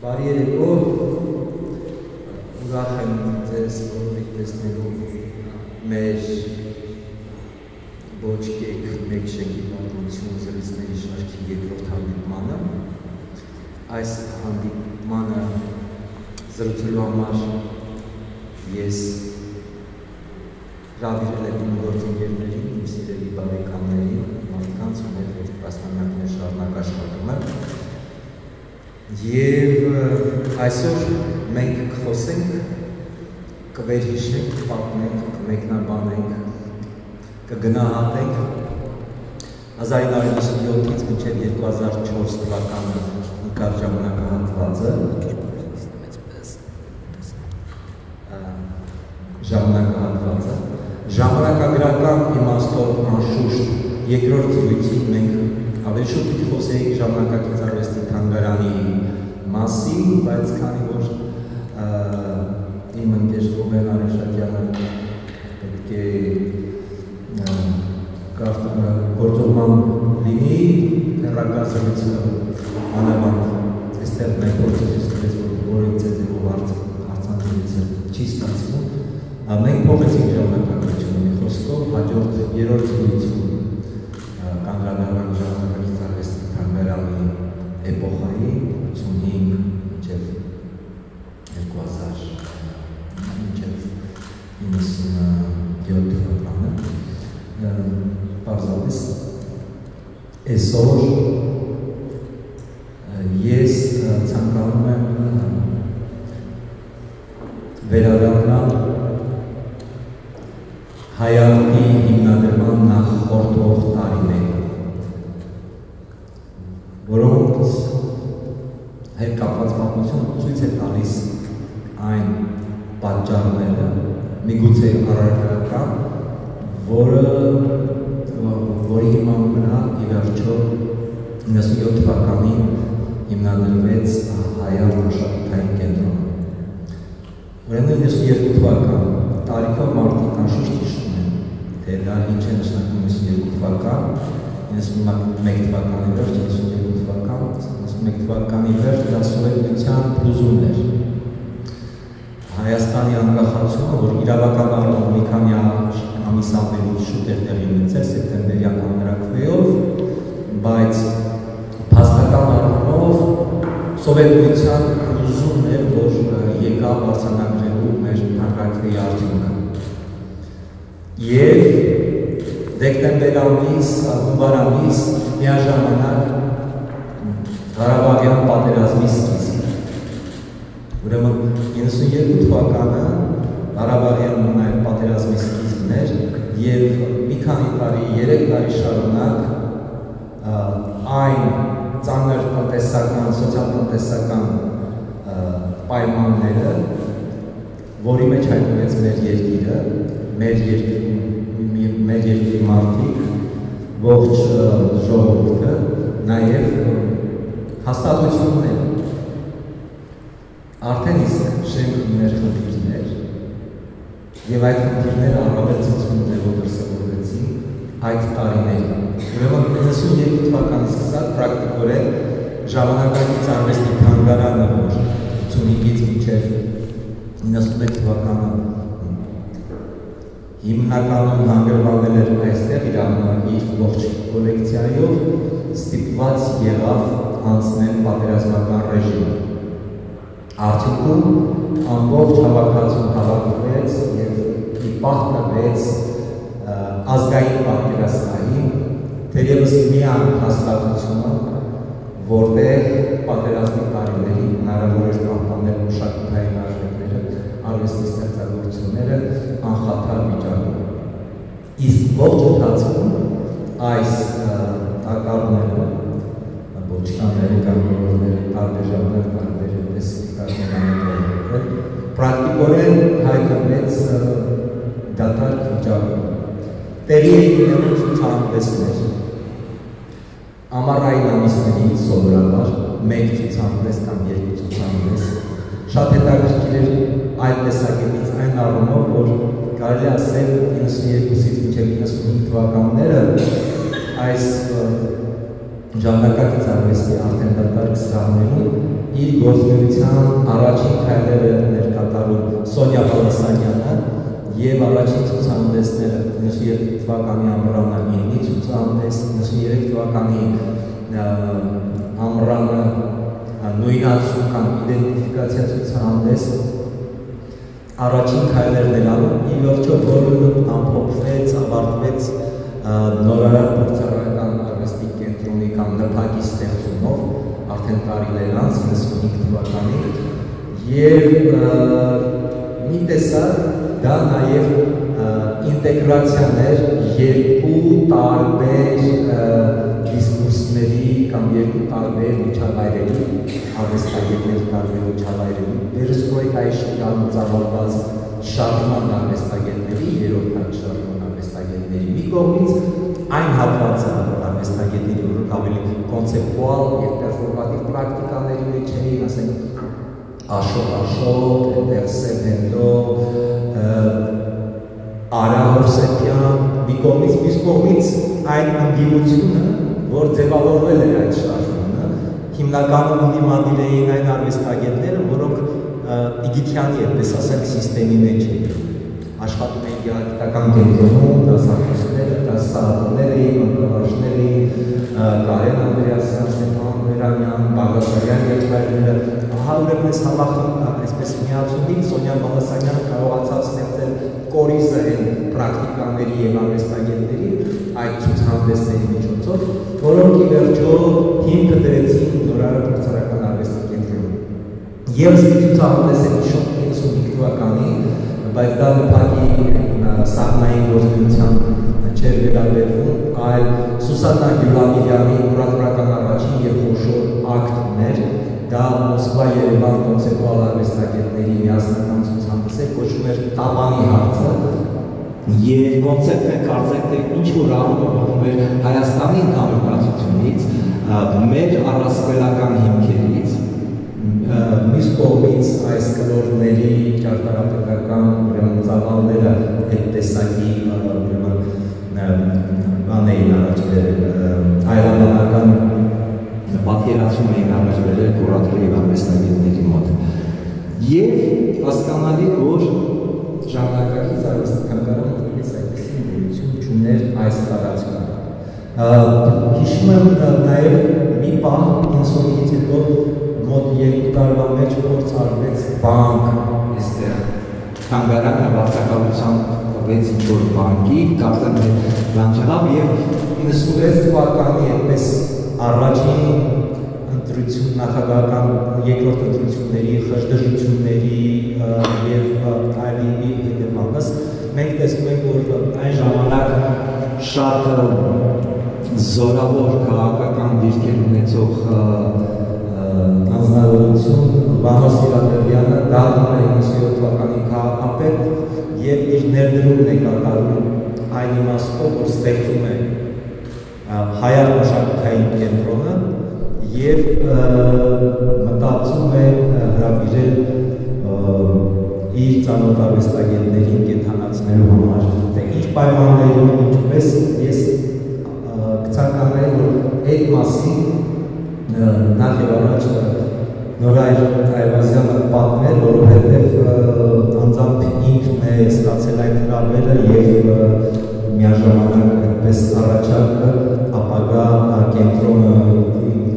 Բարի երեկո։ Ուրախ եմ ձեզ բոլորիդ տեսնելու մեր ոչ կեկ մեկ շենքի պատմություն զրույցների շարքի երկրորդ հանդիպմանը։ Այս հանդիպմանը զրուցելու համար ես հրավիրել եմ իմ գործընկերներին, իմ սիրելի բարեկամներին, մարդկանց, ում հետ տասնամյակներ շարունակ աշխատում եմ Եվ այսօր մենք կխոսենք, կվերհիշենք, կպատմենք, կմեկնաբանենք, կգնահատենք 1997-ից մինչև 2004 թվականը նկար ժամանակահատվածը ժամանակահատվածը ժամանակագրական իմաստով անշուշտ երկրորդ զրույցի մենք ավելի շուտ պիտի խոսեինք ժամանակակից արվեստի թանգարանի մասին, բայց քանի որ իմ ընկեր Ռուբեն Արեշակյանը պետք է գործողման լինի, հեռակազմությունը անավանդ այստեղ մեր պրոցեսից դրեց, որ որին ձեզ եղով արցանցելիցը չի ստացվում, մենք փոխեցինք ժամանակակրությունը մի խոսքով, հաջորդ երորդ զույցում կանգրանալան ժամանակակից արվեստի թանգարանի էպոխայի 85 մինչև 2000 մինչև 97 թվականը պարզապես այսօր ես ցանկանում եմ վերադառնալ հայարանի հիմնադրման նախորդող տարիներին որոնց հետ կապված պատմություն ցույց է տալիս այն պատճառները, միգուցե առարկական, որը որի հիման վրա ի վերջո 97 թվականին հիմնադրվեց հայար մշակութային կենտրոնը։ Ուրեմն 92 թվական տարիքով մարդիկ անշուշտ հիշում են, թե դա ինչ է նշանակում 92 թվական, 91 թվականի վերջ, 92 թվական, 91 թվականի վերջ դա սովետության փլուզումն էր։ Անկախացումը, որ իրավական առումով մի քանի ամիս ավելի շուտ էր տեղի ունեցել սեպտեմբերյան հանրակրվեով, բայց փաստական առումով սովետության փլուզումն էր, որ եկավ արձանագրելու մեր հանրակրվեի արդյունքը։ Եվ դեկտեմբեր ամիս, հունվար ամիս միաժամանակ Ղարաբաղյան պատերազմի սկիզբը։ Ուրեմն 92 թվականը Ղարաբաղյան նաև պատերազմի սկիզբն էր եւ մի քանի տարի, 3 տարի շարունակ այն ծանր տնտեսական, սոցիալ-տնտեսական պայմանները, որի մեջ հայտնվեց մեր երկիրը, մեր երկրի մեր երկրի մարդիկ, ողջ ժողովուրդը, նաև հաստատություններ արդեն իսկ շենք ուներ խնդիրներ եւ այդ խնդիրները առավել ցնցում ձևով դրսևորվեցին այդ տարիներին։ Ուրեմն 92 թվականից սկսած պրակտիկորեն ժամանակակից արվեստի թանգարանը, որ 55-ից մինչև 91 թվականը հիմնականում հանգրվանել էր այստեղ իր իր ողջ կոլեկցիայով ստիպված եղավ անցնել պատերազմական ռեժիմը։ Արդյունքում ամբողջ հավաքածուն հավաքվեց եւ ի պահ տվեց ազգային պատերազմային թերևս միան հաստատությունը, որտեղ պատերազմի տարիներին հնարավոր էր պահպանել մշակութային արժեքները, արվեստի ստեղծագործությունները անխաթար վիճակում։ Իսկ ողջ ընթացքում այս տակառները, ոչկանները կամ բոլորները տարբեր ժամանակ տեսիքարներ պրակտիկորեն հայտնվեց դատարկ վիճակում։ Տեղի էին ունենում ցուցահանդեսներ։ Ամառային ամիսներին սովորաբար մեկ ցուցահանդես կամ երկու ցուցահանդես շատ հետաքրքիր էր այդ տեսակետից այն առումով, որ կարելի ասել 92-ից մինչև 95 թվականները այս ժամանակակից արվեստի արդեն դատարկ սրահներում իր գործունեության առաջին քայլերը ներկատարում Սոնյա Պալասանյանը եւ առաջին ցուցահանդեսները 92 թվականի ամռանը ինի ցուցահանդես 93 թվականի ամռանը նույնացում կամ իդենտիֆիկացիա ցուցահանդես առաջին քայլերն են անում, ի վերջո բոլորը ամփոփվեց, ավարտվեց նորարար փորձառական կամ նպակի ստեղծումով արդեն տարիներ անց 95 թվականին եւ մի տեսակ դա նաեւ ինտեգրացիաներ երկու տարբեր դիսկուրսների կամ երկու տարբեր միջավայրերի արվեստագետների տարբեր միջավայրերի վերսկրոյկայի շրջանում ծավալված շարժման արվեստագետների երրորդ շարժման արվեստագետների մի կողմից այն հատվածը արվեստագետների, որոնք ավելի կոնցեպտուալ եւ պերֆորմատիվ պրակտիկաների մեջ էին, ասենք Աշոտ Աշոտ, Էնդերսեն Հենդո, Արա Հովսեփյան, մի կողմից, մյուս կողմից այն ընդդիմությունը, որ ձևավորվել էր այդ շարժումը, հիմնականում ընդդիմադիր էին այն արվեստագետները, որոնք Իգիթյանի այդպես ասել սիստեմի մեջ էին աշխատում էին գեղագիտական կենտրոնում, դասախոսները, դասահատները էին, ընկալաշներ էին, Կարեն Անդրեասյան, Ստեփան Վերանյան, Բաղդասարյան երկրները, ահա ուրեմն այս համախմբը, այսպես միացումից Սոնյա Բաղդասարյանը կարողացավ ստեղծել կորիզը այն պրակտիկաների եւ արվեստագետների այդ ցուցահանդեսների միջոցով, որոնք ի վերջո հիմքը դրեցին նորարար փորձարական արվեստի կենտրոնում։ Եվս մի ցուցահանդես է հիշում 95 թվականի բայց դա նպատի սահմային գործունեության չէր վերաբերվում, այլ Սուսաննա Գյուլամիրյանի ուրատորական առաջին եւ խոշոր ակտներ, դա Մոսկվա Երևան կոնցեպտուալ արվեստագետների միասնական ցուցահանդես է, կոչվում էր Տապանի հարցը, եւ կոնցեպտը կարծեք թե ինչ որ առումով էր Հայաստանի կամերացությունից, մեր առասպելական հիմքերից մյուս կողմից այս կլորների ճարտարապետական ուրեմն ծավալները այդ տեսակի բան էին առաջ բերել այլաբանական պատկերացում էին առաջ բերել կուրատորի եւ արվեստագետների մոտ եւ հասկանալի որ ժամանակակից արվեստական նույնիսկ այդպեսի գույություն չուներ այս տարածքում հիշում եմ նաեւ մի բան 90-ից հետո մոտ երկու տարվա մեջ փորձ արվեց բանկ այստեղ թանգարանը վարձակալության տվեց ինչ որ բանկի, կարծեմ թե բան չեղավ եւ 96 թվականի այդպես առաջին ընտրություն նախագահական երկրորդ ընտրությունների խժդժությունների եւ այլի հետևանքս մենք տեսնում ենք որ այն ժամանակ շատ զորավոր քաղաքական դիրքեր ունեցող անձնավորություն Վանոս Սիրադերյանը դառնում է 97 թվականի քաղաքապետ եւ իր ներդրումն է կատարում այն իմաստով, որ ստեղծում է հայար մշակութային կենտրոնը եւ մտածում է հրավիրել իր ծանոթ արվեստագետներին կենթանացնելու համար։ Դե ինչ պայմաններում ինչպես ես կցանկանայի որ այդ մասին նախ եւ առաջ Նորայր Այվազյանը պատմել, որովհետև անձամբ ինքն է ստացել այդ հրավերը եւ միաժամանակ այդպես առաջարկը ապագա կենտրոնը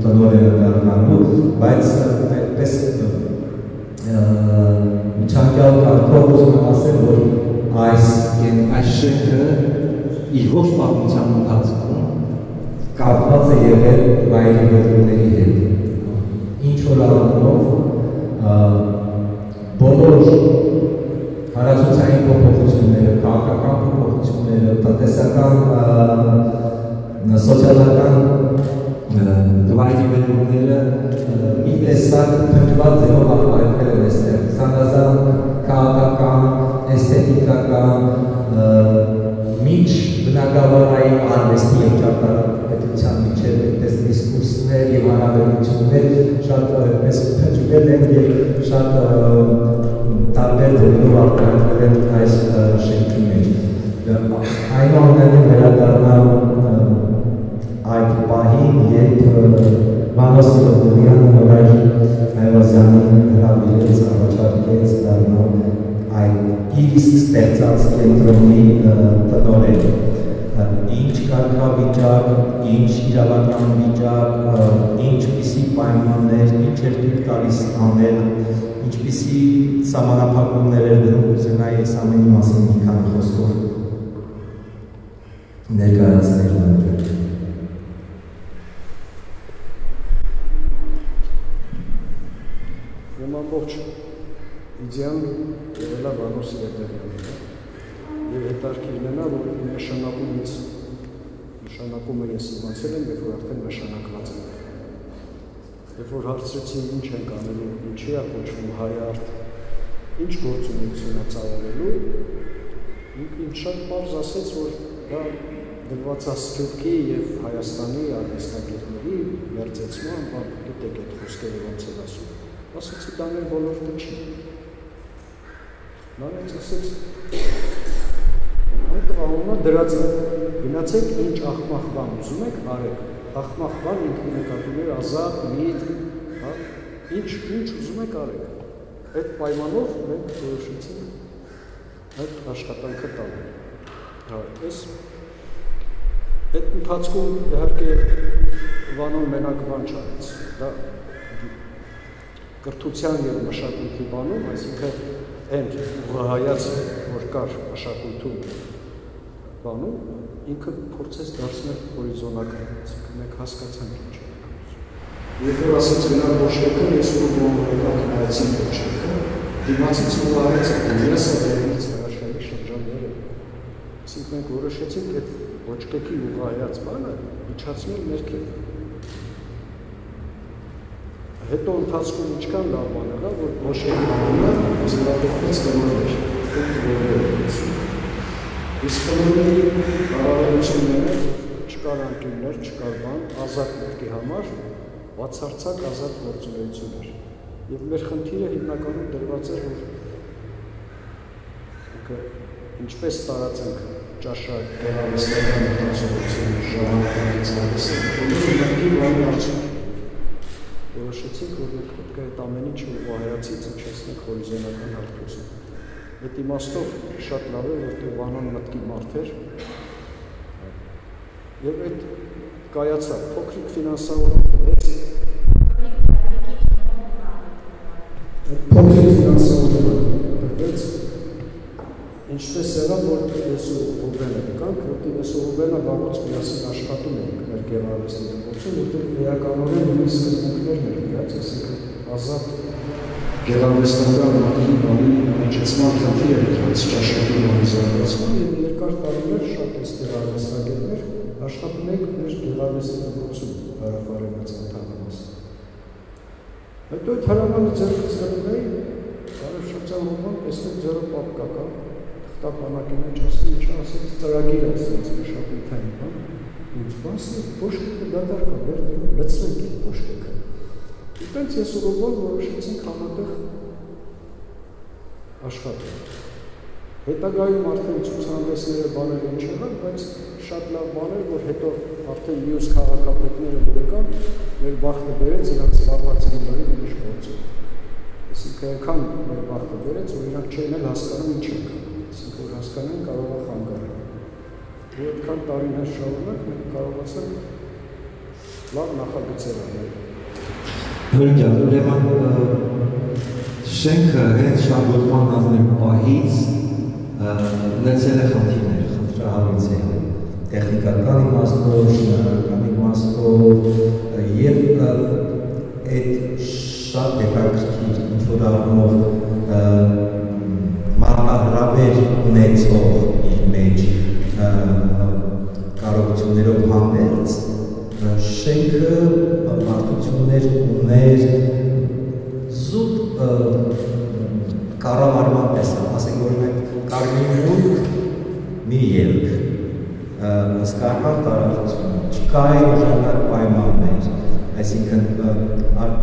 տնօրենը դառնալու, բայց այդպես միջանկյալ կարգով ուզում եմ ասել, որ այս այս շենքը իր ողջ պատմության ընթացքում կապված է եղել վայրի վերումների հետ։ Ինչ որ առումով բոլոր հարացուցային փոփոխությունները, քաղաքական փոփոխությունները, տնտեսական սոցիալական վայրի վերումները մի տեսակ փնջված ձևով արտահայտվել են այստեղ։ Սանազան քաղաքական, էսթետիկական, միջ բնակավարային արվեստի եւ ճարտարապետության պետության միջև այդպես դիսկուրսներ եւ հարաբերություններ շատ այդպես փչվել են եւ շատ տարբեր ձևերով արտահայտվել են այս շենքի մեջ։ Այնուամենայնիվ վերադառնալ այդ պահին, երբ Պանոս Սիրոդորյան նորայր Այվազյանին հրավիրեց, առաջարկեց դառնալ այդ իր ստեղծած կենտրոնի տնորեն ինչ կարգավիճակ, ինչ իրավական վիճակ, ինչպիսի պայմաններ, ինչ էր դուք տալիս անել, ինչպիսի սահմանափակումներ էր դրում կուզենայի այս ամենի մասին մի քանի խոսքով ներկայացնել նորից։ Իմ ամբողջ իդեան եղել է Վանոս Երդերյանը եւ հետարքիրն է նա որ նշանակումից նշանակումը ես իմացել եմ երբ որ արդեն նշանակված եմ երբ որ հարցրեցին ինչ ենք անելու ինչի է կոչվում հայարտ ինչ գործունեություն է ծավալելու ինքը ինձ շատ բարձ ասեց որ դա դրված է Սփյուռքի եւ Հայաստանի արհեստագետների մերձեցման բան գիտեք այդ խոսքերը ոնց են ասում ասեցի դա մեր ոլորտը չի նա ինձ ասեց այդ տղաունը դրած է. Գնացեք ինչ ախմախ բան ուզում եք արեք ախմախ բան էր ազատ միտք հա ինչ ինչ ուզում եք արեք այդ պայմանով մենք որոշեցինք այդ աշխատանքը տալ հա այս այդ ընթացքում իհարկե Վանոն մենակ բան չարեց դա կրթության եւ մշակույթի բանում այսինքն այն ուղղահայաց որ կար մշակույթում բանում ինքը փորձեց դարձնել հորիզոնական, այսինքն մենք հասկացանք ինչ է Երբ որ ասեց գնա Բոշեկը, ես ու բոմբեկան նայեցին Բոշեկը, դիմացից ու արեց ես դերից հրաշալի շրջանները։ Այսինքն մենք որոշեցինք այդ Բոշեկի ուղղայած բանը իջացնել ներքև։ Հետո ընթացքում ինչքան լավ բան եղավ, որ Բոշեկի բանը հաստատվեց դրոներ, դրոներ Իսկ խմորների հարավերությունները չկար անկյուններ, չկար բան, ազատ մտքի համար բացարձակ ազատ գործունեություն էր։ Եվ մեր խնդիրը հիմնականում դրված էր, որ ինչպես տարածենք ճաշակ դերավստական մտածողություն ժամանակից բոլորի բանի արդյունք որոշեցինք, որ մենք պետք է այդ ամեն ինչը ուղղահայացից իջեցնենք հորիզոնական հարթություն։ Այդ իմաստով շատ լավ է, որտեղ Վանոն մտքի մարդ էր։ Եվ այդ կայացավ փոքրիկ ֆինանսավորում տվեց։ Փոքրիկ ֆինանսավորում տվեց։ Ինչպես եղավ, որ ես ու Ռուբենը կանք, որտեղ ես ու Ռուբենը վաղուց միասին աշխատում ենք մեր գեղարվեստի դպրոցում, որտեղ էականորեն ունի սկզբունքներն էր դրած, այսինքն ազատ գեղարվեստական մատի բանի միջեցման խնդիր էր դրանց ճաշակի բանի զարգացման եւ երկար տարիներ շատ էստեղ արվեստագետներ աշխատում են մեր գեղարվեստի դպրոցում հարավարևմտյան թաղամասը։ Հետո այդ հրամանը ձեռքից գնում էի, արևշացան ոման տեսնում ձեռը պատկական, թղթապանակի մեջ ասում ինչ ասեց ծրագիր ասեց մշակութային բան, ինձ բասը փոշկը դատարկ է, բեր լցրենք այդ փոշկը Այդտենց ես ու Ռոբոն որոշեցինք համատեղ աշխատել։ Հետագայում արդեն ցուցահանդեսները բաներ ինչ եղան, բայց շատ լավ բաներ, որ հետո արդեն մյուս քաղաքապետները դրական մեր բախտը բերեց իրանք զբաղված են բարի ուրիշ գործով։ Այսինքն այնքան մեր բախտը բերեց, որ իրանք չէին էլ հասկանում ինչ են կանում։ Այսինքն որ հասկանան կարող է խանգարել։ Ու այդքան տարիներ շարունակ մենք կարողացանք լավ նախագծեր անել Հրճան, ուրեմն շենքը հենց շահգործման հանձնելու պահից ունեցել է խնդիրներ, խնդրահարույց է տեխնիկական իմաստով, շինարարական իմաստով եւ այդ շատ հետաքրքիր ինչ որ առումով մարտահրավեր ունեցող իր մեջ կարողություններով համերց շենքը մարդություններ ուներ զուտ կառավարման պես, ասենք օրինակ կարմիր մի ելք, հսկայական տարածություն, չկա այն օժանդակ պայմաններ, այսինքն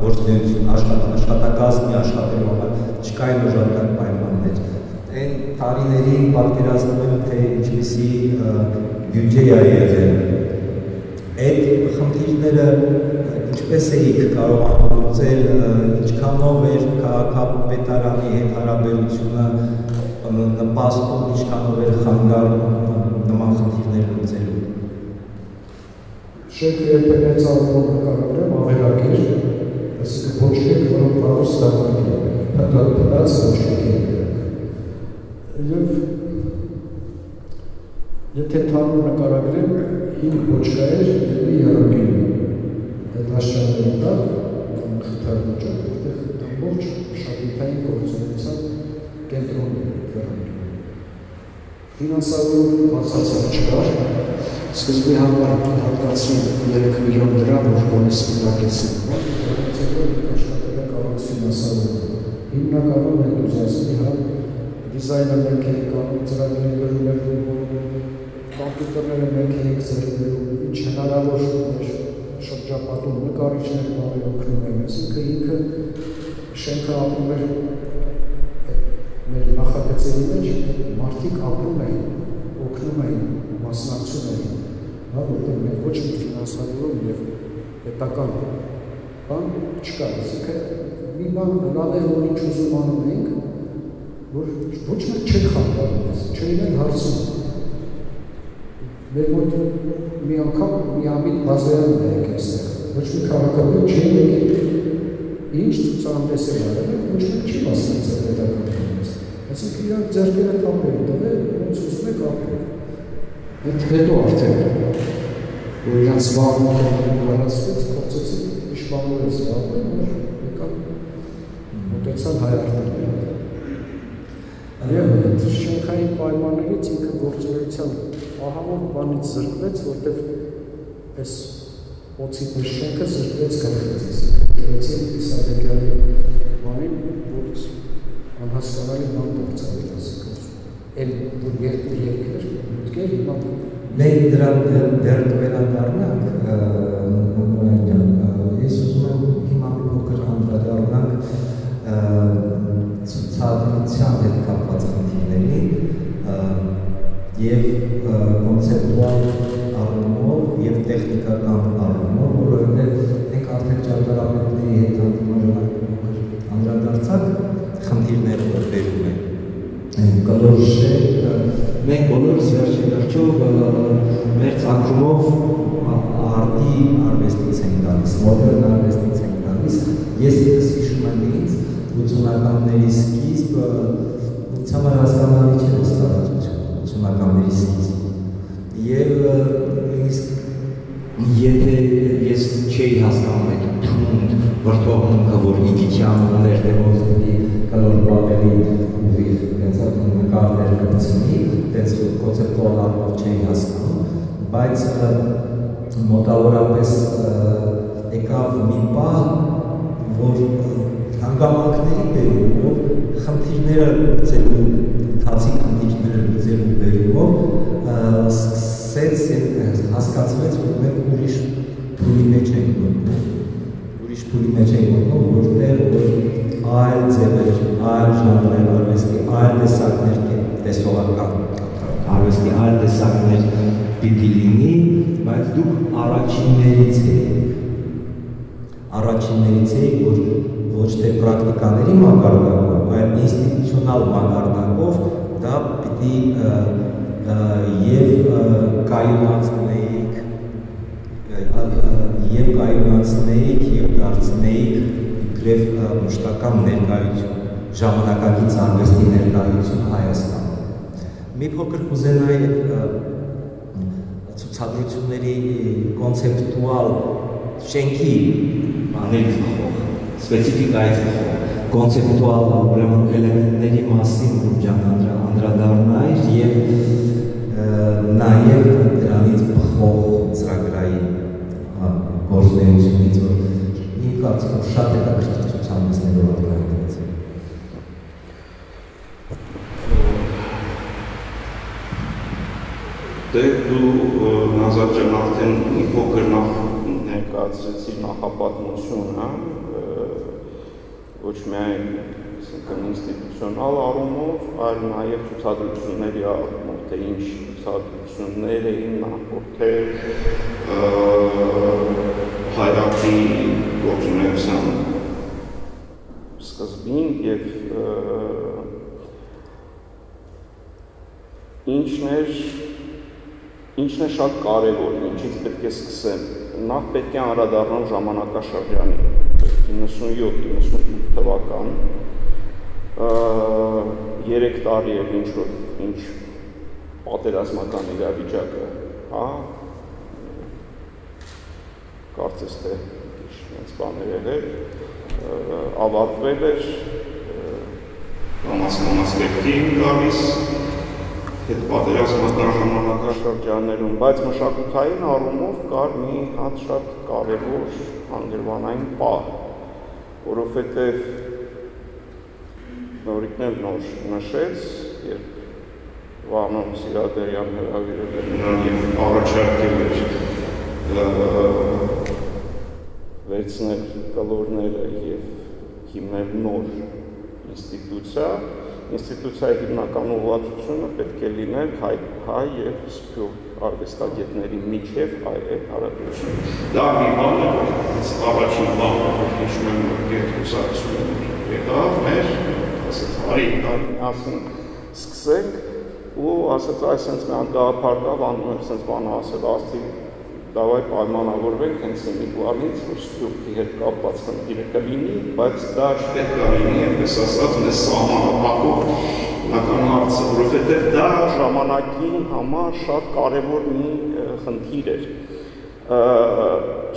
գործունեություն աշխատակազմի աշխատելու համար չկա այն օժանդակ պայմաններ։ Այն տարիներին պատկերացնում եմ, թե ինչպիսի բյուջե է եղել այդ խնդիրները ինչպես էիք կարողանում լուծել ինչքանով էր քաղաքապետարանի հետ հարաբերությունը նպաստում, ինչքանով էր խանգարում նման խնդիրներ լուծելու։ Շենքը երբեք մեծ առումով նկարագրեմ ավերագիր, այսինքն ոչքեր, որոնք կարող ստանալ են, փտած ոչքեր են։ Եվ եթե թարում նկարագրեմ 5 ոչկա էր եւ մի աշճանների տակ խթարոջը որտեղ ամբողջ շահութային գործունեության կենտրոնն է ֆինանսավորում բացարձակ չկար սկզբի համար հատկացին 3 միլիոն դրամ որ բոնուս մտակեցին աշխատել է կարող ֆինանսավորում հիմնականում էնտուզիազմի հա դիզայնը մենք էինք կանում ծրագրերը կոմպյուտերները մենք էինք ձեռքբերում ինչ հնարավոր մեր շրջապատում նկարիչներ բարի օգնում են, այսինքն ինքը շենքը ապրում էր մեր նախագծերի մեջ մարդիկ ապրում էին, օգնում էին, մասնակցում էին, հա, որտեղ մենք ոչ մի ֆինանսավորում եւ պետական բան չկար, այսինքն մի բան լավ է որ ինչ ուզում անում ենք, որ ոչ մեկ չէր խանգարում, չէին հարցում Մեր մոտ մի անգամ մի ամիտ բազայան է եկել այստեղ։ Ոչ մի քաղաքապետ չի եկել։ Ինչ ցուցահանդես է արել, ոչ մի չի մասնակցել կողմից։ Այսինքն իրանք ձեռքերը թափել տվել, ոնց ուզում եք ապրել։ Այդ հետո արդեն որ իրանք զբաղմունքը լարացվեց, փորձեցին իշխանորեն զբաղվել, որ եկան մոտեցան հայարտին։ Եվ շենքային պայմաններից ինքը գործունեության ահավոր բանից զրկվեց, որտեվ այս օծի պես շենքը զրկվեց գլխից։ Դրեցին Իսահակյանի բանին, որից անհասկանալի բան դարձավ այսինքն։ Էլ որ երկու երկեր մտքեր հիմա մենք դրա դեռ վերադառնանք նորանյան ես ուզում եմ հիմա մի փոքր անդրադառնանք ցուցադրության հետ կապված խնդիրների եւ տեխնիկական առումով, որովհետեւ մենք արդեն ճարտարապետների հետ հանդիպումներ անդրադարձակ խնդիրներ վերում են կլորշեք մենք բոլորս վերջի վերջո մեր ցանկումով Հանրապետություն Հայաստան։ Մի փոքր կուզենայի այդ ցուցադրությունների կոնցեպտուալ շենքի բաներ խող, սպეციფიკայից խող, կոնցեպտուալ ուրեմն էլեմենտների մասին ջանանդրա անդրադառնայր եւ նաեւ դրանից բխող ծրագրային գործունեությունից որ իմ կարծիքով շատ հետաքրքիր ցուցանիշներով նազար ջան արդեն մի փոքր նախ ներկայացրեցի նախապատմությունը, ոչ միայն այսինքն ինստիտուցիոնալ առումով, այլ նաև ցուցադրությունների առումով, թե ինչ ցուցադրություններ էին նախորդել հայրակի գործունեության սկզբին եւ ինչն էր ինչն է շատ կարևոր, ինչից պետք է սկսեմ։ Նախ պետք է անդրադառնալ ժամանակաշրջանին 97-98 թվական 3 տարի էր ինչ որ ինչ պատերազմական իրավիճակը, հա կարծես թե ինչ բաներ եղել, ավարտվել էր համասկանաց դեպքի գալիս հետ պատերազմական ժամանակաշրջաններում, բայց մշակութային առումով կար մի հատ շատ կարևոր հանգրվանային պահ, որովհետև նորիկն էլ նոր նշեց, երբ Վանոն Սիրադերյան հրավիրել էր նրան եւ առաջարկել էր վերցնել կլորները եւ հիմնել նոր ինստիտուցիա, ինստիտուցիայի հիմնական ուղղվածությունը պետք է լիներ հայ, հայ եւ սփյուռք արվեստագետների միջև այլ հարաբերություն։ Դա մի բան է, որ առաջին բանը, հիշում եմ, որ գերկուսակցությունը եկավ մեր, ասած, արի, ասեն, սկսենք ու ասաց այսպես մի հատ գաղափար կա, բան այսպես բան ասել, ասի դավայ պայմանավորվենք հենց Սենիկուարից, որ Սփյուռքի հետ կապված խնդիրը կլինի, բայց դա չպետք է լինի, այնպես ասած, մեզ սահմանափակող հիմնական հարցը, որովհետև դա ժամանակին համար շատ կարևոր մի խնդիր էր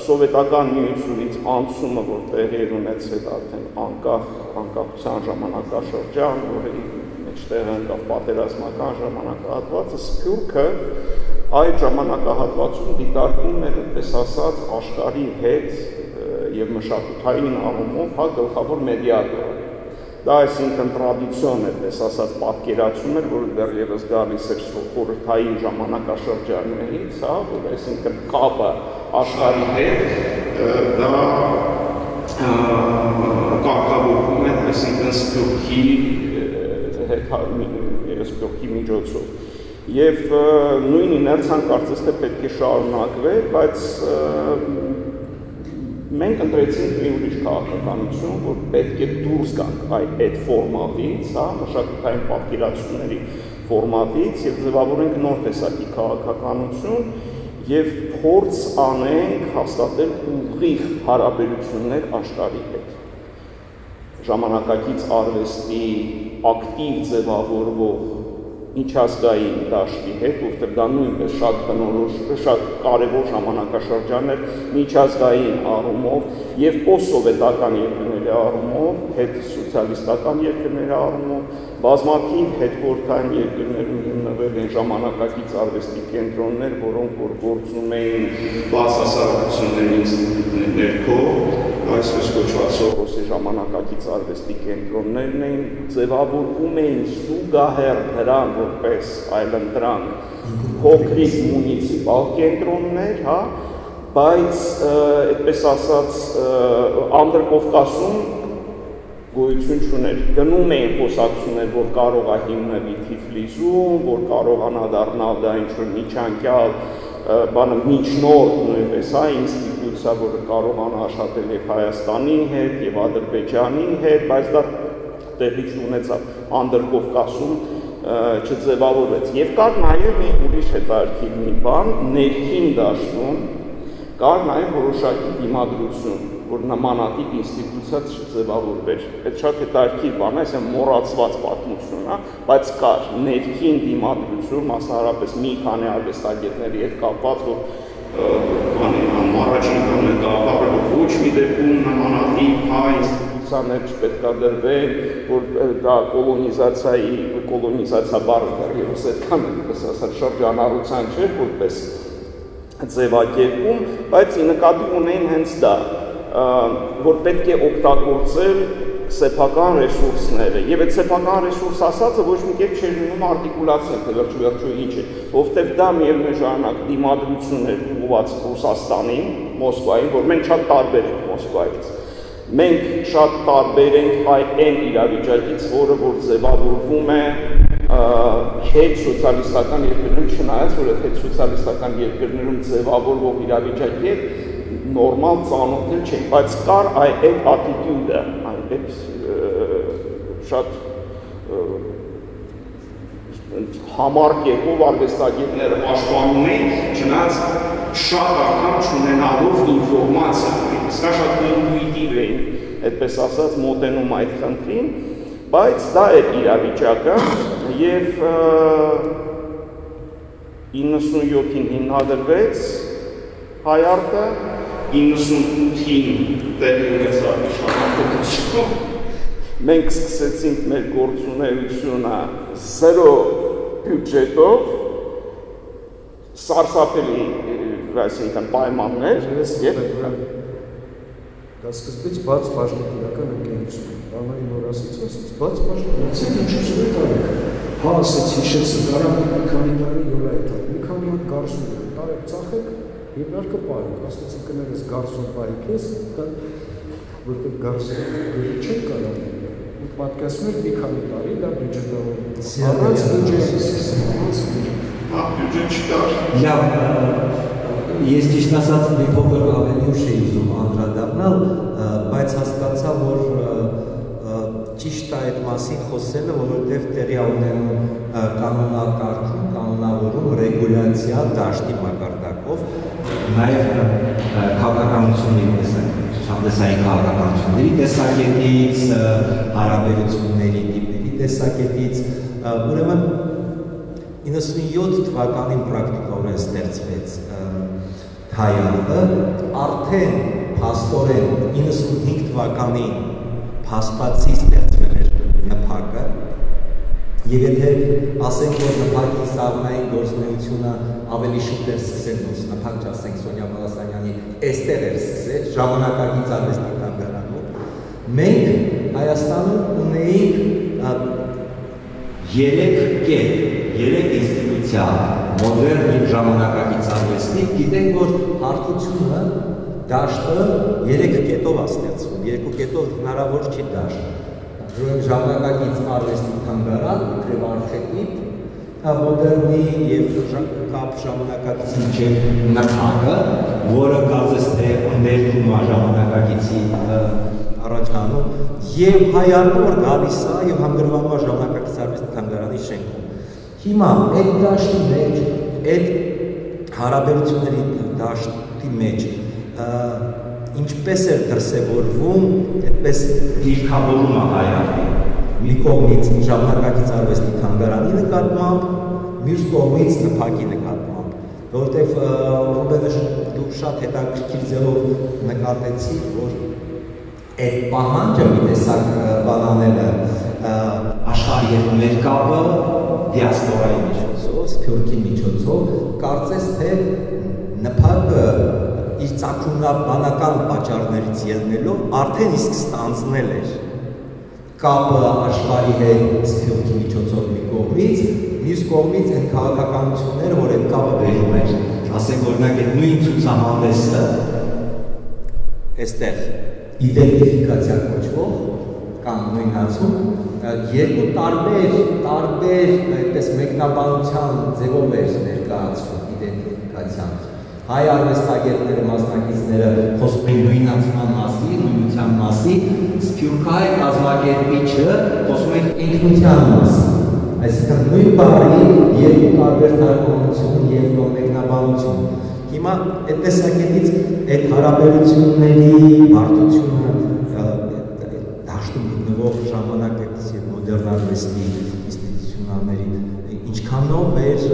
սովետական միությունից անցումը, որ տեղի ունեցել արդեն անկախ անկախության ժամանակաշրջան, որի մեջտեղ ընկավ պատերազմական ժամանակահատվածը, Սփյուռքը այդ ժամանակահատվածում դիտարկվում էր, այդպես ասած, աշխարհի հետ եւ մշակութային առումով հա գլխավոր մեդիատորը։ Դա այսինքն տրադիցիոն է, այդպես ասած, պատկերացում էր, որ դեռևս գալիս էր խորհրդային ժամանակաշրջաններից, հա, որ այսինքն կապը աշխարհի հետ դա կարգավորվում է, այսինքն Սփյուռքի երեսպյոքի միջոցով։ Եվ նույն իներցիան կարծես թե պետք է շարունակվեր, բայց մենք ընտրեցինք մի ուրիշ քաղաքականություն, որ պետք է դուրս գանք այդ այդ ֆորմատից, հա, մշակութային պատկերացումների ֆորմատից եւ ձևավորենք նոր տեսակի քաղաքականություն եւ փորձ անենք հաստատել ուղիղ հարաբերություններ աշխարհի հետ ժամանակակից արվեստի ակտիվ ձևավորվող միջազգային դաշտի հետ, որտեղ դա նույնպես շատ բնորոշ, շատ կարևոր ժամանակաշրջան էր միջազգային առումով եւ պոստսովետական երկրների առումով, հետ սոցիալիստական երկրների առումով, բազմաթիվ հետխորհրդային երկրներում հիմնվել են ժամանակակից արվեստի կենտրոններ, որոնք որ գործում էին բացասարությունների ինստիտուտների ներքո, այսպես կոչված Սորոսի ժամանակակից արվեստի կենտրոններն էին, ձևավորվում էին զուգահեռ դրան որպես այլընտրանք փոքրիկ մունիցիպալ կենտրոններ, հա, բայց այդպես ասած Անդրկովկասում գոյություն չուներ։ Գնում էին խոսակցություններ, որ կարող է հիմնվի Թիֆլիսում, որ կարողանա դառնալ դա ինչ-որ միջանկյալ բանը միջնորդ նույնպես, հա, ինստիտուցիա, որը կարողանա աշխատել եւ Հայաստանի հետ եւ Ադրբեջանի հետ, բայց դա տեղի չունեցավ Անդրկովկասում չձևավորվեց։ Եվ կար նաև մի ուրիշ հետաքրքիր մի բան, ներքին դաշտում կար նաև որոշակի դիմադրություն որ նմանատիպ ինստիտուցիա չձևավորվեր։ Այդ շատ հետաքրքիր բան է, այսինքն մոռացված պատմություն է, բայց կար ներքին դիմադրություն, մասնարարապես մի քանի արվեստագետների հետ կապված, որ բանի առաջին կապավորը որ ոչ մի դեպքում նմանատիպ հայ ինստիտուցիաներ չպետքա դրվեն, որ դա կոլոնիզացիայի կոլոնիզացիա բառը դեռևս այդքան է, ասած շրջանառության չէ, որպես ձևակերպում, բայց նկատի ունեն հենց դա որ պետք է օգտագործել սեփական ռեսուրսները եւ այդ սեփական ռեսուրս ասածը ոչ մի կերպ չէր լինում արտիկուլացնել թե վերջ վերջո ինչ է որովհետեւ դա միևնույն ժամանակ դիմադրություն էր ուղված Ռուսաստանին Մոսկվային որ մենք շատ տարբեր ենք Մոսկվայից մենք շատ տարբեր ենք այն իրավիճակից որը որ ձևավորվում է հետ սոցիալիստական երկրներում չնայած որ այդ հետ սոցիալիստական երկրներում ձևավորվող իրավիճակի հետ նորմալ ծանոթ չեն, բայց կար այդ attitude-ը, այդ շատ համառ կերպով արվեստագետները պաշտպանում են, չնայած շատ անգամ չունենալով ինֆորմացիա, սա շատ ինտուիտիվ էին, այդպես ասած, մոտենում այդ խնդրին, բայց դա էր իրավիճակը եւ 97-ին հիմնադրվեց հայարտը 98-ին տեղի ունեցավ իշխանապետություն մենք սկսեցինք մեր գործունեությունը 0 բյուջետով սարսափելի այսինքն պայմաններ եւ դա սկզբից բաց բաժնետիրական ընկերություն Բանային որ ասից ասից բաց բաժնետիրական ինչու՞ է տարեք։ Հա ասեց հիշեցի կարա մի քանի տարի յոլա է տա։ Մի քանի հատ գարսուն է տարեք ծախեք հիմնարկը պայեք։ Ասեցի կներես գարսուն պայեք ես, որտեղ գարսուն չեք կարող պատկասում էր մի քանի տարի դա բյուջետավոր։ Առանց բյուջեի։ բյուջետ չկար։ Լավ, ես ճիշտ ասած մի փոքր ավելի ուշ էի ուզում անդրադառնալ, բայց հասկացա, որ ճիշտ է այդ մասին խոսելը, որովհետև տեղի ունենում կանոնակարգում, կանոնավորում, ռեգուլյացիա դաշտի նաև քաղաքականությունների տեսակ ցուցահանդեսային քաղաքականությունների տեսակետից, հարաբերությունների տիպերի տեսակետից, ուրեմն 97 թվականին պրակտիկորեն ստեղծվեց հայանը, արդեն փաստորեն 95 թվականին փաստացի նփակը Եվ եթե ասենք, որ նպակի սաղմային գործունեությունը ավելի շուտ էր սկսել նոց նպակ չասենք Սոնյա Մալասանյանի այստեղ էր սկսել ժամանակակից արվեստի թանգարանում, մենք Հայաստանում ունեինք երեք կետ, երեք ինստիտուցիա մոդեռն եւ ժամանակակից արվեստի, գիտենք, որ հարթությունը դաշտը երեք կետով է ստեղծվում, երկու կետով հնարավոր չի դաշտ ժամանակակից արվեստի թանգարան, իբրև արխետիպ, մոդեռնի եւ կապ ժամանակակից միջև նկատը, որը կարծես թե ներդրում է ժամանակակիցի առաջանում եւ հայարնը որ գալիս է եւ հանգրվանում է ժամանակակից արվեստի թանգարանի շենքում։ Հիմա այդ դաշտի մեջ, այդ հարաբերությունների դաշտի մեջ ինչպես էր դրսևորվում այդպես դիրքավորումը հայարի մի կողմից ժամանակակից արվեստի թանգարանի նկատմամբ, մյուս կողմից նփակի նկատմամբ, որովհետև Ռուբենը դու շատ հետաքրքիր ձևով նկատեցի, որ այդ պահանջը մի տեսակ բանանելը աշխարհի հետ ներկապը դիասպորայի միջոցով, սփյուռքի միջոցով, կարծես թե նփակը իր ցակումնաբանական պատճառներից ելնելով արդեն իսկ ստանձնել էր կապը աշխարհի հետ սփյուռքի միջոցով մի կողմից, մյուս կողմից այն քաղաքականությունները, որ այդ կապը բերում էր, ասենք օրինակ այդ նույն ցուցահանդեսը այստեղ իդենտիֆիկացիա կոչվող կամ նույն հացում երկու տարբեր տարբեր այդպես մեկնաբանության ձևով էր ներկայացվում հայ արվեստագետները, մասնակիցները խոսում են նույնացման մասի, նույնության մասի, սփյուռքահայ կազմակերպիչը խոսում են ինքնության մասի։ Այսինքն նույն բառի երկու տարբեր թարգմանություն եւ մեկնաբանություն։ Հիմա այդ տեսակետից այդ հարաբերությունների բարդությունը դաշտում գտնվող ժամանակակից եւ մոդեռն արվեստի ինստիտուցիոնալների ինչքանով էր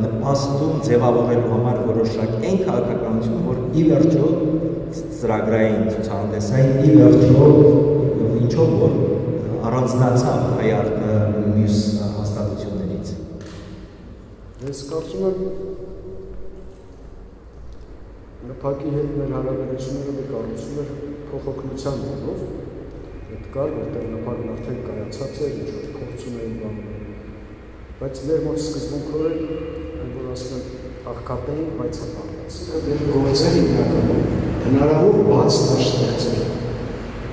նպաստում ձևավորելու համար որոշակ այն քաղաքականություն, որ ի վերջո ծրագրային ցուցահանդեսային ի վերջո ինչով որ առանձնացավ հայ արտը մյուս հաստատություններից։ Ես կարծում եմ նպակի հետ մեր հարաբերությունները կառուցում էր փոխօգնության մոտով։ Այդ կար, որտեղ նպակն արդեն կայացած էր, ինչ որ փոխություն էին բանում բայց մեր մոտ սկզբունքորեն այն որ ասում են աղքատային, բայց հպարտած։ Մեր գործերը հիմնականում հնարավոր բաց դաշտեղծել։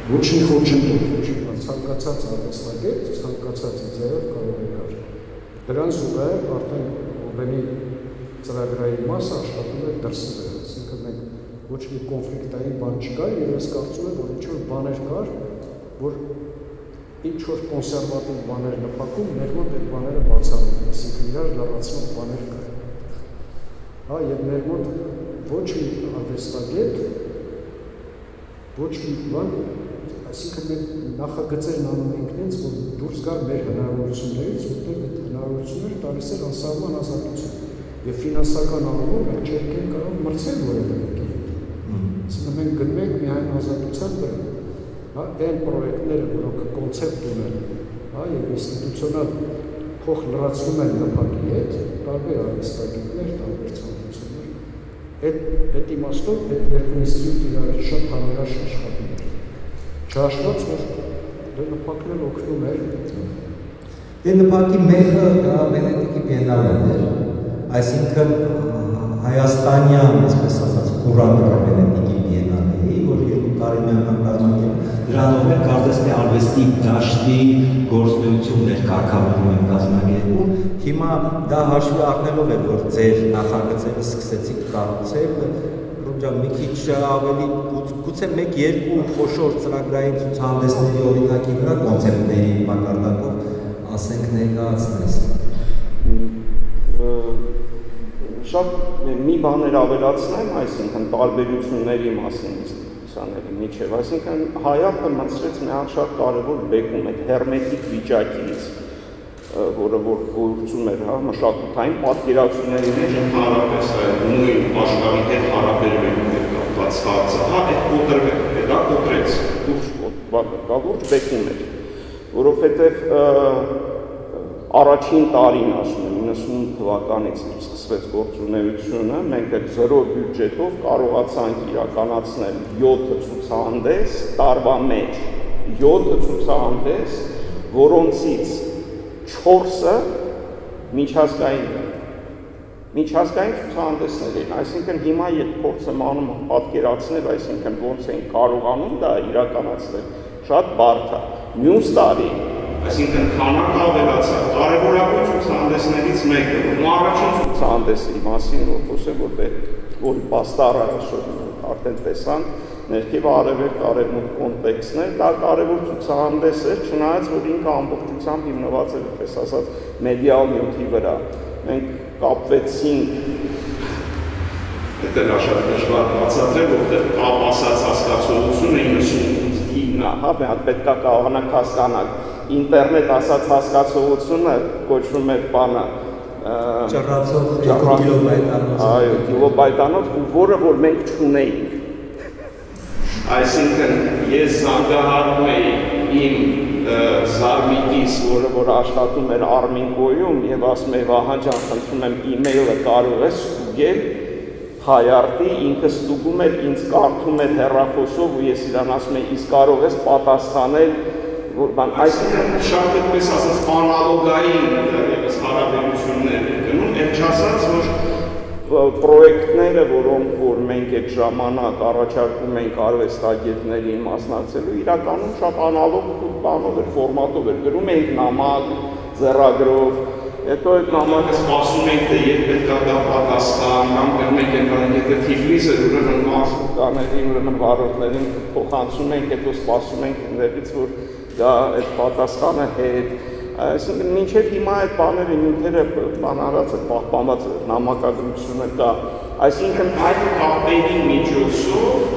Ոչ մի խոչընդոտ, ոչ ցանկացած արվեստագետ, ցանկացած ձևով կարող է կար։ Դրան զուգահեռ արդեն Օբենի ծրագրային մասը աշխատում է դրսևորել, այսինքն մենք ոչ մի կոնֆլիկտային բան չկար եւ ես կարծում եմ որ ինչ որ բաներ կար որ ինչ որ կոնսերվատիվ բաներ նպատում մեր մոտ այդ բաները բացառում այսինքն իրար լրացնող բաներ կար հա եւ մեր մոտ ոչ մի արվեստագետ ոչ մի բան այսինքն մենք նախագծերն անում ենք նենց որ դուրս գար մեր հնարավորություններից որտեղ այդ հնարավորությունները տալիս են անսահման ազատություն եւ ֆինանսական առումով մենք չենք կարող մրցել որևէ մեկի Այսինքն մենք գնում ենք միայն ազատության վրա։ Հա, այն պրոյեկտները, որոնք կոնցեպտ ունեն, հա, եւ ինստիտուցիոնալ փոխ լրացնում են նպատի հետ, տարբեր արվեստագետներ, տարբեր ցանկություններ։ Այդ այդ իմաստով այդ երկու ինստիտուտը իրար շատ համերաշխ աշխատում է։ Չհաշված որ դե նպատն էլ օգնում էր։ Դե նպատի մեկը դա Վենետիկի բիենալեն էր, այսինքն Հայաստանյան, այսպես ասած, կուրատորը Վենետիկի բիենալեի, որ երկու տարի կազմակերպ, դրանով էլ կարծես թե արվեստի դաշտի գործունեություններ կարգավորում են կազմակերպում։ Հիմա դա հաշվի առնելով է, որ ձեր նախագծերը սկսեցիք կառուցել, ջան մի քիչ ավելի գուցե 1-2 խոշոր ծրագրային ցուցահանդեսների օրինակի վրա կոնցեպտների մակարդակով ասենք ներկայացնես շատ մի բաներ ավելացնեմ, այսինքն տարբերությունների մասին ինստիտուցիաների միջև, այսինքն հայապը մտցրեց մի հատ շատ կարևոր բեկում այդ հերմետիկ վիճակից, որը որ գործում էր, հա, մշակութային պատկերացումների մեջ ընդհանրապես այդ նույն աշխարհի հետ հարաբերվելու կապված հարցը, հա, այդ կոտրվել դա կոտրեց, լուրջ լուրջ բեկում էր, որովհետև առաջին տարին ասում եմ 98 թվականից սկսվեց գործունեությունը, մենք այդ 0 բյուջետով կարողացանք իրականացնել 7 ցուցահանդես տարվա մեջ, 7 ցուցահանդես, որոնցից 4-ը միջազգային միջազգային ցուցահանդեսներ են, այսինքն հիմա երբ փորձ եմ անում պատկերացնել, այսինքն ոնց են կարողանում դա իրականացնել, շատ բարդ է։ Մյուս տարի Այսինքն քանակ ավելացավ։ Կարևորագույն ցուցահանդեսներից մեկը, ու առաջին ցուցահանդեսի մասին որ խոսեմ, որտեղ որ պաստառը արդեն տեսան, ներքև արևելք արևմուտք կոնտեքստն է, դա կարևոր ցուցահանդես է, չնայած որ ինքը ամբողջությամբ հիմնված է, այդպես ասած, մեդիալ նյութի վրա։ Մենք կապվեցինք Դա շատ դժվար բացատրել, որտեղ կապ ասած հասկացողությունը 98-ին, հա, մենք պետք է կարողանանք հասկանալ ինտերնետ ասած հասկացողությունը կոչվում է բանը ճռռացող 2 կիլոբայտանոց այո կիլոբայտանոց ու որը որ մենք չունեինք այսինքն ես զանգահարում էի իմ զարմիկիս, որը որ աշխատում էր Արմինկոյում եւ ասում է Վահա ջան, խնդրում եմ email-ը կարող ես ստուգել հայարտի ինքը ստուգում էր ինձ կարդում էր հեռախոսով ու ես իրան ասում եմ իսկ կարող ես պատասխանել որ բան այսինքն շատ այդպես ասած անալոգային դեռևս հարաբերություններ գնում, այդ չասած որ պրոյեկտները, որոնք որ մենք այդ ժամանակ առաջարկում ենք արվեստագետներին մասնակցելու, իրականում շատ անալոգ բանով էր, ֆորմատով էր։ Գրում ենք նամակ, ձեռագրով, հետո այդ նամակը սպասում ենք, թե երբ պետք է դա պատասխան, կամ գրում ենք այնքան եթե Թիֆլիսը ուրեմն մարզուկաների, ուրեմն վարորդներին փոխանցում ենք, հետո սպասում ենք այնտեղից որ գա, այդ պատասխանը հետ։ Այսինքն մինչև հիմա այդ բաները նյութերը բան արածը պահպանված նամակագրությունը կա։ Այսինքն այդ կապերի միջոցով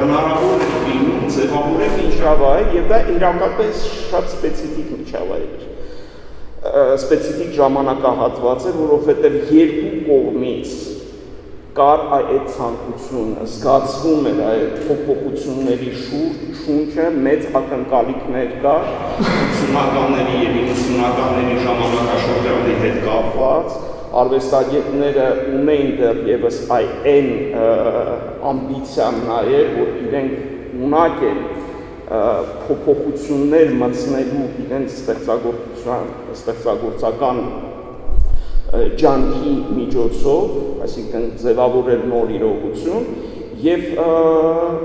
հնարավոր է լինում ձևավորել միջավայր եւ դա իրականապես շատ սպეციფიկ միջավայր է։ Սպეციფიկ ժամանակահատված է, որովհետեւ երկու կողմից կար այդ ցանկությունը, զգացվում էր այդ փոփոխությունների շուրջ, շունչը մեծ ակնկալիքներ կար 80-ականների եւ 90-ականների ժամանակաշրջանի հետ կապված արվեստագետները ունեին դեռ եւս այն ամբիցիան նաեւ, որ իրենք ունակ են փոփոխություններ մտցնելու իրենց ստեղծագործության ստեղծագործական ջանքի միջոցով, այսինքն ձևավորել նոր իրողություն եւ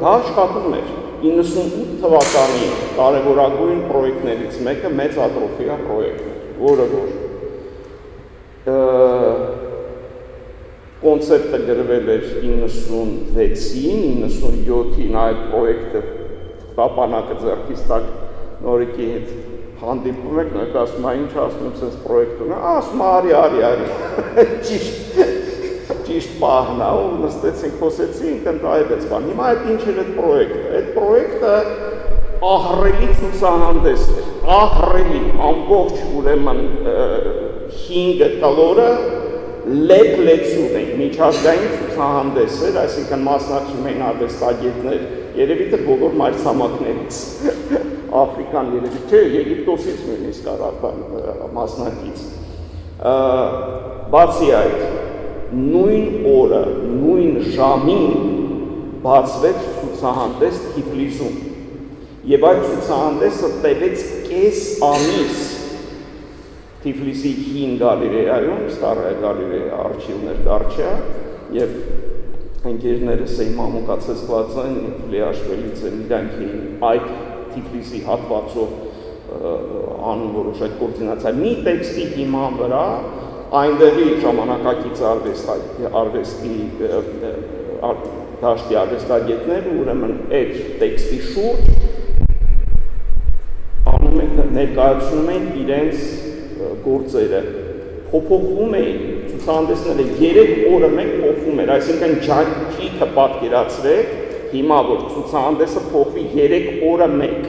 դա աշխատում էր 98 թվականի կարևորագույն պրոյեկտներից մեկը մեծ ատրոֆիա պրոյեկտն է, որը որ կոնցեպտը գրվել էր 96-ին, 97-ին այդ պրոյեկտը տապանակը ձեռքից տակ նորիկի հետ հանդիպում եք, նույնք ասում է, ինչ եմ, sense պրոյեկտ ունեմ, ասում արի, արի, արի։ Ճիշտ ճիշտ պահն է, ու նստեցինք, խոսեցինք, ընտրայեց բան։ Հիմա այդ ինչ էր այդ պրոյեկտը։ Այդ պրոյեկտը ահռելի ցուցահանդես էր, ահռելի, ամբողջ ուրեմն 5 կլորը լեփլեցում էին միջազգային ցուցահանդես էր, այսինքն մասնակցում էին արվեստագետներ, երևի թե բոլոր մայրցամաքներից Աֆրիկան երևի չէ, Եգիպտոսից նույնիսկ արաբան մասնակից։ Բացի այդ, նույն օրը, նույն ժամին բացվեց ցուցահանդես Թիֆլիսում։ Եվ այդ ցուցահանդեսը տևեց կես ամիս Թիֆլիսի 5 գալերեայում, Ստարայ գալերեա արխիվներ դարձա եւ ընկերներս էին մամուկացած են լիաշվելից են իրանք այդ Թիֆլիսի հատվածով անում որոշ այդ կոորդինացիա մի տեքստի հիման վրա այնտեղի ժամանակակից արվեստի արվեստի դաշտի արվեստագետները ուրեմն այդ տեքստի շուրջ անում են ներկայացնում են իրենց գործերը փոփոխում էին ցուցահանդեսները 3 օրը մեկ փոխվում էր այսինքն ջաճիկը պատկերացրեք հիմա որ ցուցահանդեսը փոխվի 3 օրը մեկ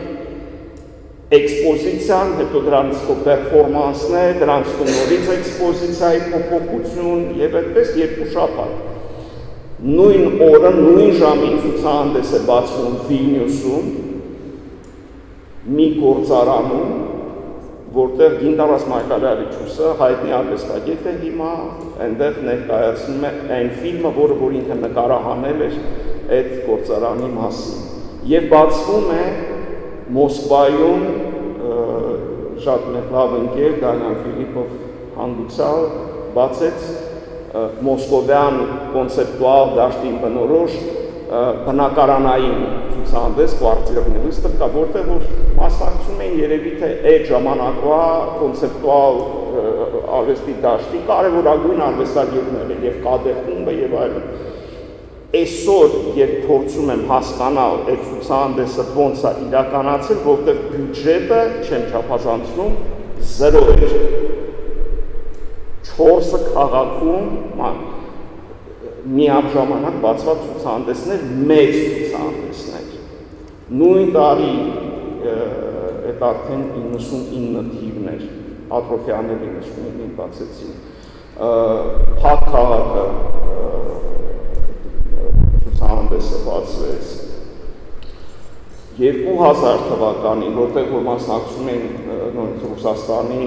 էքսպոզիցիան, հետո դրանց կո պերֆորմանսն է, դրանց կո նորից էքսպոզիցիայի փոփոխություն եւ այդպես երկու շաբաթ։ Նույն օրը, նույն ժամին ցուցահանդես է բացվում Վիլնյուսում մի գործարանում, որտեղ Գինտարաս Մայքալյարիչուսը հայտնի արվեստագետ է հիմա, այնտեղ ներկայացնում է այն ֆիլմը, որը որ ինքը նկարահանել էր այդ գործարանի մասին։ Եվ բացվում է Մոսկվայում շատ լավ ընկեր Դանիել Ֆիլիպով հանդուցալ բացեց մոսկովյան կոնցեպտուալ դաշտին բնորոշ բնակարանային ցուցահանդես կվարտիրների ստրկա, որտեղ որ մասնակցում էին երևի թե այդ ժամանակվա կոնցեպտուալ արվեստի դաշտի կարևորագույն արվեստագետները եւ կադեխումբը եւ այլն այսօր երբ փորձում եմ հասկանալ այդ ցուցահանդեսը ոնց է իրականացել, որտեղ բյուջետը չեմ չափազանցնում 0 էր։ 4-ը քաղաքում միաժամանակ բացված ցուցահանդեսներ, մեծ ցուցահանդեսներ։ Նույն տարի այդ արդեն 99 թիվներ, Ատրոֆյաններ 99-ին բացեցին։ Փակ քաղաքը ցուցահանդեսը բացվեց 2000 թվականին, որտեղ որ մասնակցում են նույն Ռուսաստանի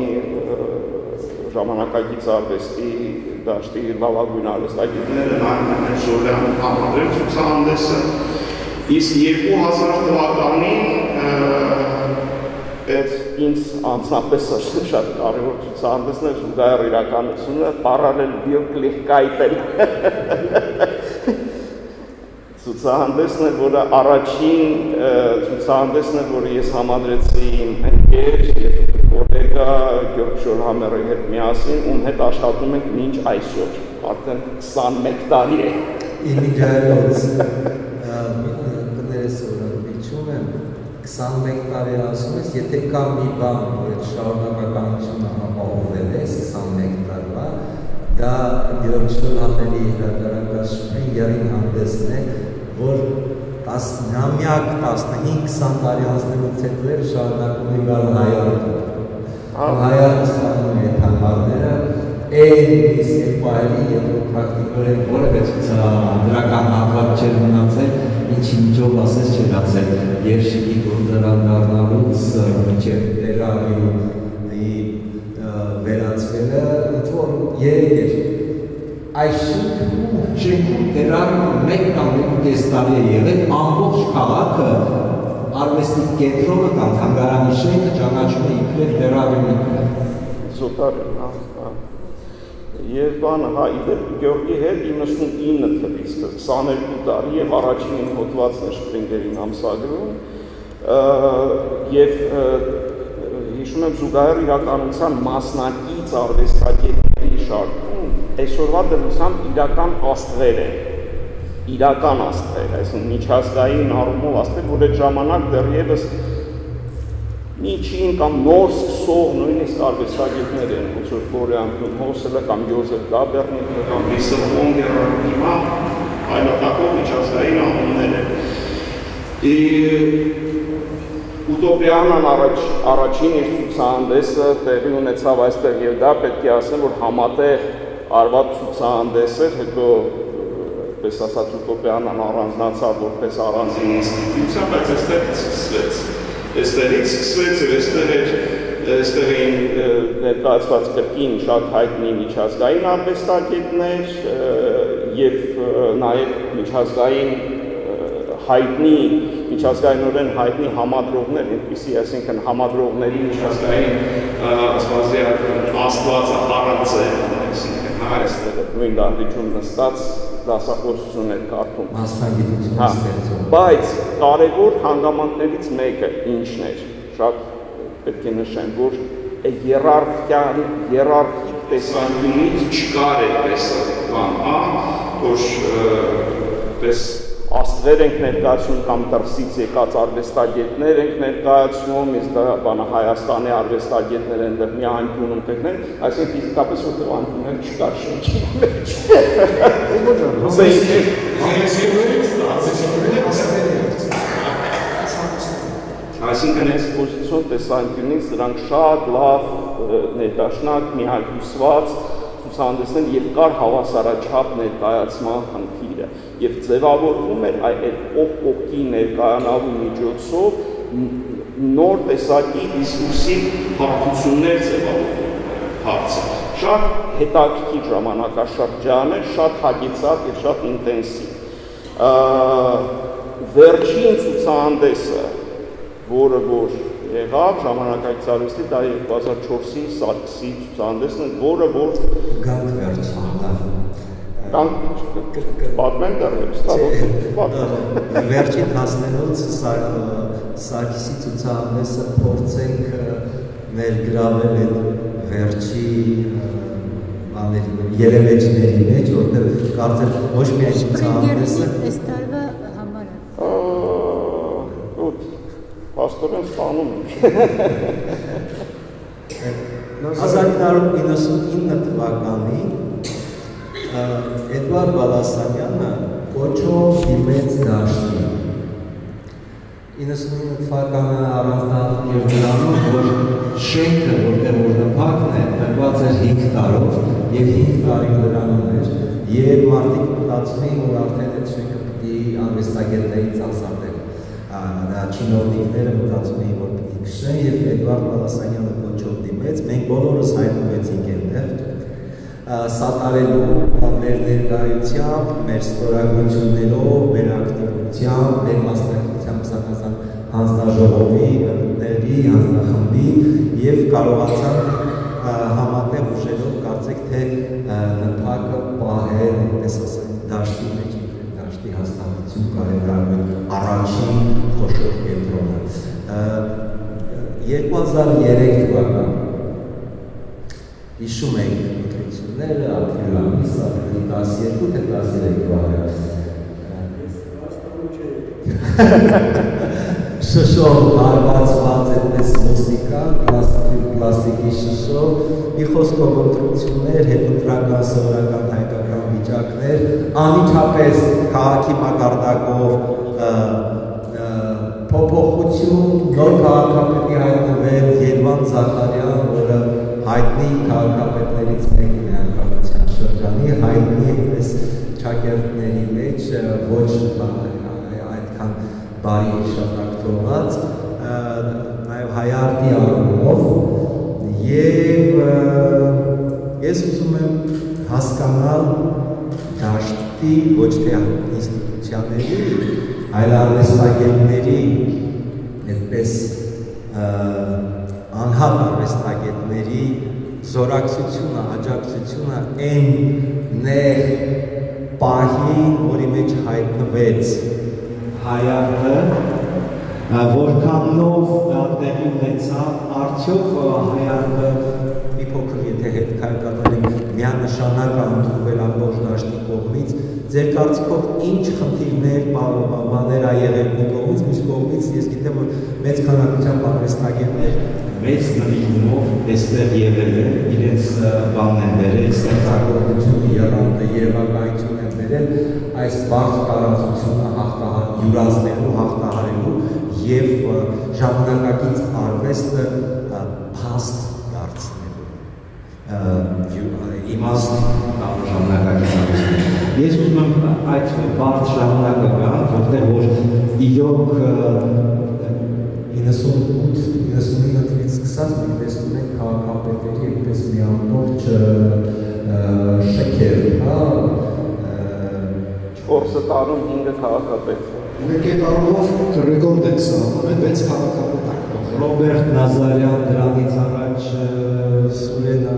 ժամանակակից արվեստի դաշտի լավագույն արվեստագետները Նարմեն Ժոլյանը համադրել ցուցահանդեսը, իսկ 2000 թվականին այդ ինձ անձնապես շատ կարևոր ցուցահանդեսն է զուգահեռ իրականությունը parallel Wirklichkeiten ցուցահանդեսն է, որը առաջին ցուցահանդեսն է, որը ես համադրեցի իմ ընկեր եւ գոլեգա Գյորգ Շորհամերի հետ միասին, ում հետ աշխատում ենք մինչ այսօր, արդեն 21 տարի է։ Իմիջայլոց կներես որոնում եմ 21 տարի ասում ես, եթե կա մի բան, որ այդ շարունակականությունը ապահովել է 21 տարվա, դա Գյորգ Շորհամերի հրատարակաշփին գերին հանդեսն է, որ 10-նամյակ 15-20 տարի անցնելուց հետո էր շարունակում է գալ Հայարդը ստանում է համարները, այն իսկ երկու այլի եւ պրակտիկորեն որևէ ցուցադրական հատված չէր մնացել, ինչի միջով ասես չեղացել երշիկի գործարան դառնալուց մինչև տերարիումի վերածվելը, որ երեք էր այս շենքում տերարիումը մեկ կամ մեկ կես տարի է եղել, ամբողջ քաղաքը արվեստի կենտրոնը կամ թանգարանի շենքը ճանաչում է իբրև տերարիումի Զոտար հա, հա։ Եվ բանը, հա, իդեպ Գյորգի հետ 99 թվից 22 տարի եւ առաջին հոդվածն է Շպրինգերին ամսագրում եւ հիշում եմ զուգահեռ իրականության մասնակից արվեստագետ օրինակների շարքում այսօրվա դրությամբ իրական աստղեր են իրական աստղեր, այսինքն միջազգային առումով աստղեր, որ այդ ժամանակ դեռևս միջին կամ նոր սկսող նույնիսկ արվեստագետներ են, ոնց որ Ֆլորիան Հոսելը կամ Յոզեֆ Գաբերնիկը կամ Լիսը Մոնգերը հիմա այլատակող միջազգային անուններ են։ Ուտոպիանան առաջ առաջին իր ցուցահանդեսը տեղի ունեցավ այստեղ եւ դա պետք է ասեմ, որ համատեղ արված ցուցահանդես էր, հետո պես ասած ուտոպիանան առանձնացավ որպես առանձին ինստիտուցիա, բայց այստեղ սկսվեց։ Այստեղից սկսվեց եւ այստեղ էր այստեղ էին ներկայացված կրկին շատ հայտնի միջազգային արվեստագետներ եւ նաեւ միջազգային հայտնի միջազգայինորեն հայտնի համադրողներ, այնպիսի, այսինքն համադրողների միջազգային ասվածիական աստվածը հարացը, այսինքն հա այստեղ նույն դանդիճում նստած դասախոսություն էր կարդում։ Մասնագիտություն Հա, ստեղծում։ բայց կարևոր հանգամանքներից մեկը ինչն էր, շատ պետք է նշեմ, որ երարխիան, երարխիկ տեսանկյունից չկար այդպես բան, հա, որ պես աստղեր ենք ներկայացնում կամ դրսից եկած արվեստագետներ ենք ներկայացնում, իսկ դա բանը Հայաստանի արվեստագետներ են դեռ մի անկյունում տեխներ, այսինքն ֆիզիկապես որտեղ անկյուններ չկար շնչի մեջ։ Այսինքն այս պոզիցիոն տեսանկյունից դրանք շատ լավ ներդաշնակ, միահյուսված ցուցահանդեսներ եւ կար հավասարաչափ ներկայացման խնդիրը եւ ձևավորվում էր այդ ով կողքի ներկայանալու միջոցով նոր տեսակի դիսկուրսիվ հարթություններ ձևավորվում հարցը շատ հետաքրքիր ժամանակաշրջան է շատ հագեցած եւ շատ ինտենսիվ վերջին ցուցահանդեսը որը որ եղավ ժամանակակից արվեստի դա 2004-ի Սարգսի ցուցահանդեսն է, որը որ Գանք կան պատմեն դեռևս, դա պատմեն։ Վերջին հասնելուց Սարգսի ցուցահանդեսը փորձենք ներգրավել այդ վերջի բաների երևեջների մեջ, որտեղ կարծեմ ոչ միայն ցուցահանդեսը այս տարվա համար Ոտ պաստորեն ստանում են։ 1999 թվականին Էդվարդ Բալասանյանը կոչով դիմեց դաշտի 99 թվականը առանձնահատուկ էր նրանով, որ շենքը, որտեղ որ նպատն է, տրված էր 5 տարով եւ 5 տարի նրանում էր եւ մարդիկ մտածում էին, որ արդեն այդ շենքը պիտի արվեստագետներից ազատեն։ Դա չինովնիկները մտածում էին, որ պիտի քշեն եւ Էդվարդ Բալասանյանը կոչով դիմեց։ Մենք բոլորս հայտնվեցինք այնտեղ սատարելու մեր ներկայությամբ, մեր ստորագրություններով, մեր ակտիվությամբ, մեր մասնակցությամբ սակասան հանձնաժողովի, ների, հանձնախմբի եւ կարողացանք համատեղ ուժերով կարծեք թե նպակը պահել, այնպես ասած, դաշտի մեջ, հաստատություն կարևորել առաջին խոշոր կենտրոնը։ 2003 թվական հիշում եք ընտրությունները ապրիլ ամիս, ապրիլի 12 թե 13 վարը։ Շշով հարվածված այդպես ոստիկան, պլաստիկի շշով, մի խոսքով ընտրություններ, հետընտրական սովորական հայկական վիճակներ, անիչապես քաղաքի մակարդակով փոփոխություն, նոր քաղաքապետի հայտնվել Երվան Զախարյան, որը հայտնի քաղաքապետներից մեկն է անկախության շրջանի, հայտնի այնպես ճակերտների մեջ ոչ այդքան բարի հիշատակ թողած, ոչ թե ինստիտուցիաների, այլ արվեստագետների այդպես անհատ արվեստագետների զորակցությունը, աջակցությունը այն նեղ պահի, որի մեջ հայտնվեց հայարը, որքանով տեղի ունեցավ, արդյոք հայարը մի փոքր եթե հետ քայլ կատարենք նշանակ ընդունվել ամբողջ դաշտի կողմից, ձեր կարծիքով ինչ խնդիրներ, բաներ ա եղել մի կողմից, մյուս կողմից ես գիտեմ, որ մեծ քանակությամբ արվեստագետներ մեծ նվիրումով այստեղ եղել են, իրենց բանն են բերել, ստեղծագործությունը եղանքը երևակայություն են բերել այս բարդ տարածությունը հաղթահար յուրացնելու, հաղթահարելու եւ ժամանակակից արվեստը փաստ իմաստ կամ արվեստը։ Ես ուզում եմ այդ բարդ ժամանակը գան, որտեղ որ իրոք 98-99 թվականից սկսած մենք տեսնում ենք քաղաքապետերի այդպես մի ամբողջ շքեր, հա 4 տարում 5 քաղաքապետ։ Մեկ է տարով ռեկորդ ենք սահմանում, 6 քաղաքապետ Ռոբերտ Նազարյան դրանից առաջ Սուրենա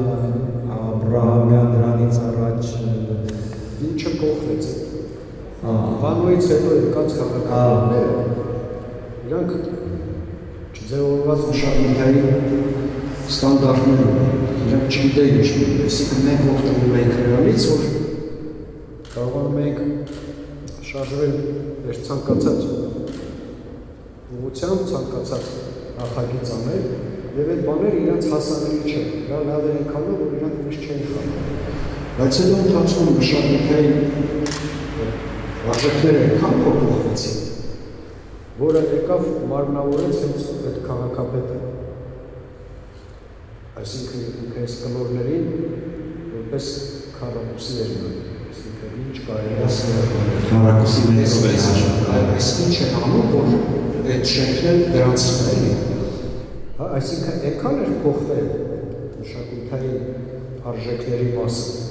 Աբրահամյան դրանից առաջ ինչը փոխվեց Վանոյից հետո եկած քաղաքականները իրանք չձևավորված նշանների ստանդարտները իրանք չգիտեին ինչ այսինքն մենք օգտվում ենք նրանից որ կարողանում ենք շարժվել մեր ցանկացած ուղղությամբ ցանկացած նախագիծ անել եւ այդ բաները իրանց հասանելի չեն։ Դա լավ է այնքանով, որ իրանք միշտ չեն խաղում։ Բայց հետո ընթացքում մշակութային արժեքները այնքան փոփոխվեցին, որը եկավ մարմնավորեց հենց այդ քաղաքապետը։ Այսինքն ինքը այս կլորներին որպես նայում այսինքն ինչ կարելի է ասել քարակուսի ներով է աշխարհը այս ինչ է անում որ այդ շենքն դրանց էլի։ Հա, այսինքն այնքան էր փոխվել մշակութային արժեքների մասը։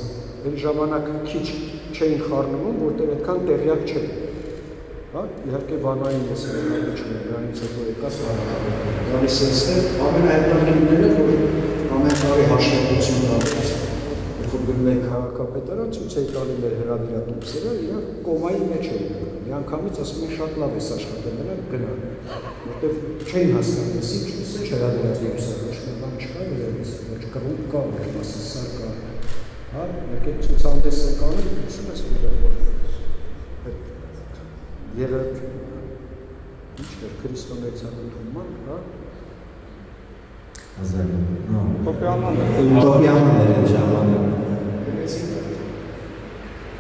Այն ժամանակ քիչ չէին խառնվում, որտեղ այդքան տեղյակ չէին։ Հա, իհարկե վանային ես հնարավոր չունեմ, դրանից հետո եկած Գալիս էստեղ ամենահետաքրքիրն է, որ ամեն տարի հաշվետվություն դարձած որ գնում եք քաղաքապետարան ցույց է տալի մեր հրավիրատուփսերը, իրանք կոմայի մեջ են։ Միանգամից ասում են շատ լավ է աշխատել նրանք գնան։ Որտեվ չէին հասկանում, ես ինչ ինչ հրավիրատուփսը, ոչ մի բան չկա երևից, ոչ կռուկ կա, ոչ կա։ Հա, մեկ է ցուցահանդեսը կանը, ասում ես որ որ եղը ինչ էր քրիստոնեացիան ընդունման, հա, Ուտոպիաներ են ժամանակ։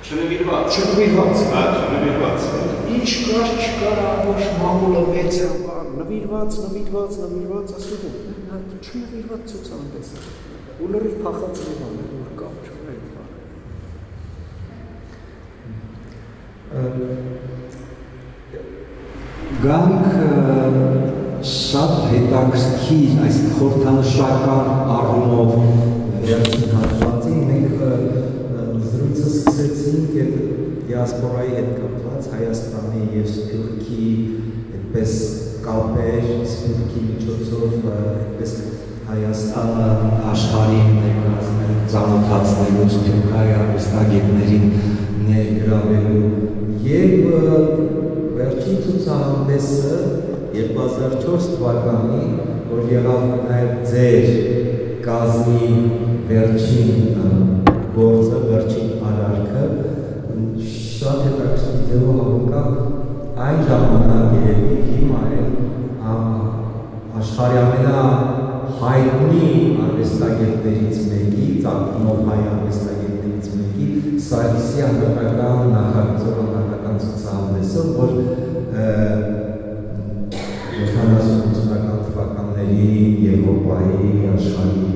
Չնվիրված։ Չնվիրված։ Հա, չնվիրված։ Ինչ կար, չկար ամբողջ մամուլը մեծ է, նվիրված, նվիրված, նվիրված, ասում եմ, չնվիրված ցուցահանդես է։ Ու լրիվ փախած մի բան է, որ կապ չունի այդ բանը։ Գանք շատ հետաքրքիր այս խորհրդանշական առումով վերջին հատվածին մենք զրույցը սկսեցինք այդ դիասպորայի հետ կապված Հայաստանի եւ Սփյուռքի այդպես կապեր, Սփյուռքի միջոցով այդպես Հայաստանը աշխարհի ներկայացնել, ծանոթացնելու Սփյուռքայի արվեստագետներին ներգրավելու եւ վերջին ցուցահանդեսը 2004 թվականի, որ եղավ նաև ձեր կազմի վերջին գործը, վերջին արարքը, շատ հետաքրքիր ձևով հավուկա այն ժամանակ երևի հիմա էլ աշխարհի ամենա հայտնի արվեստագետներից մեկի, ծագումով հայ արվեստագետներից մեկի Սարգսյան պետական նախագծով ցուցահանդեսը, որ 70-ական թվականների Եվրոպայի աշխարհի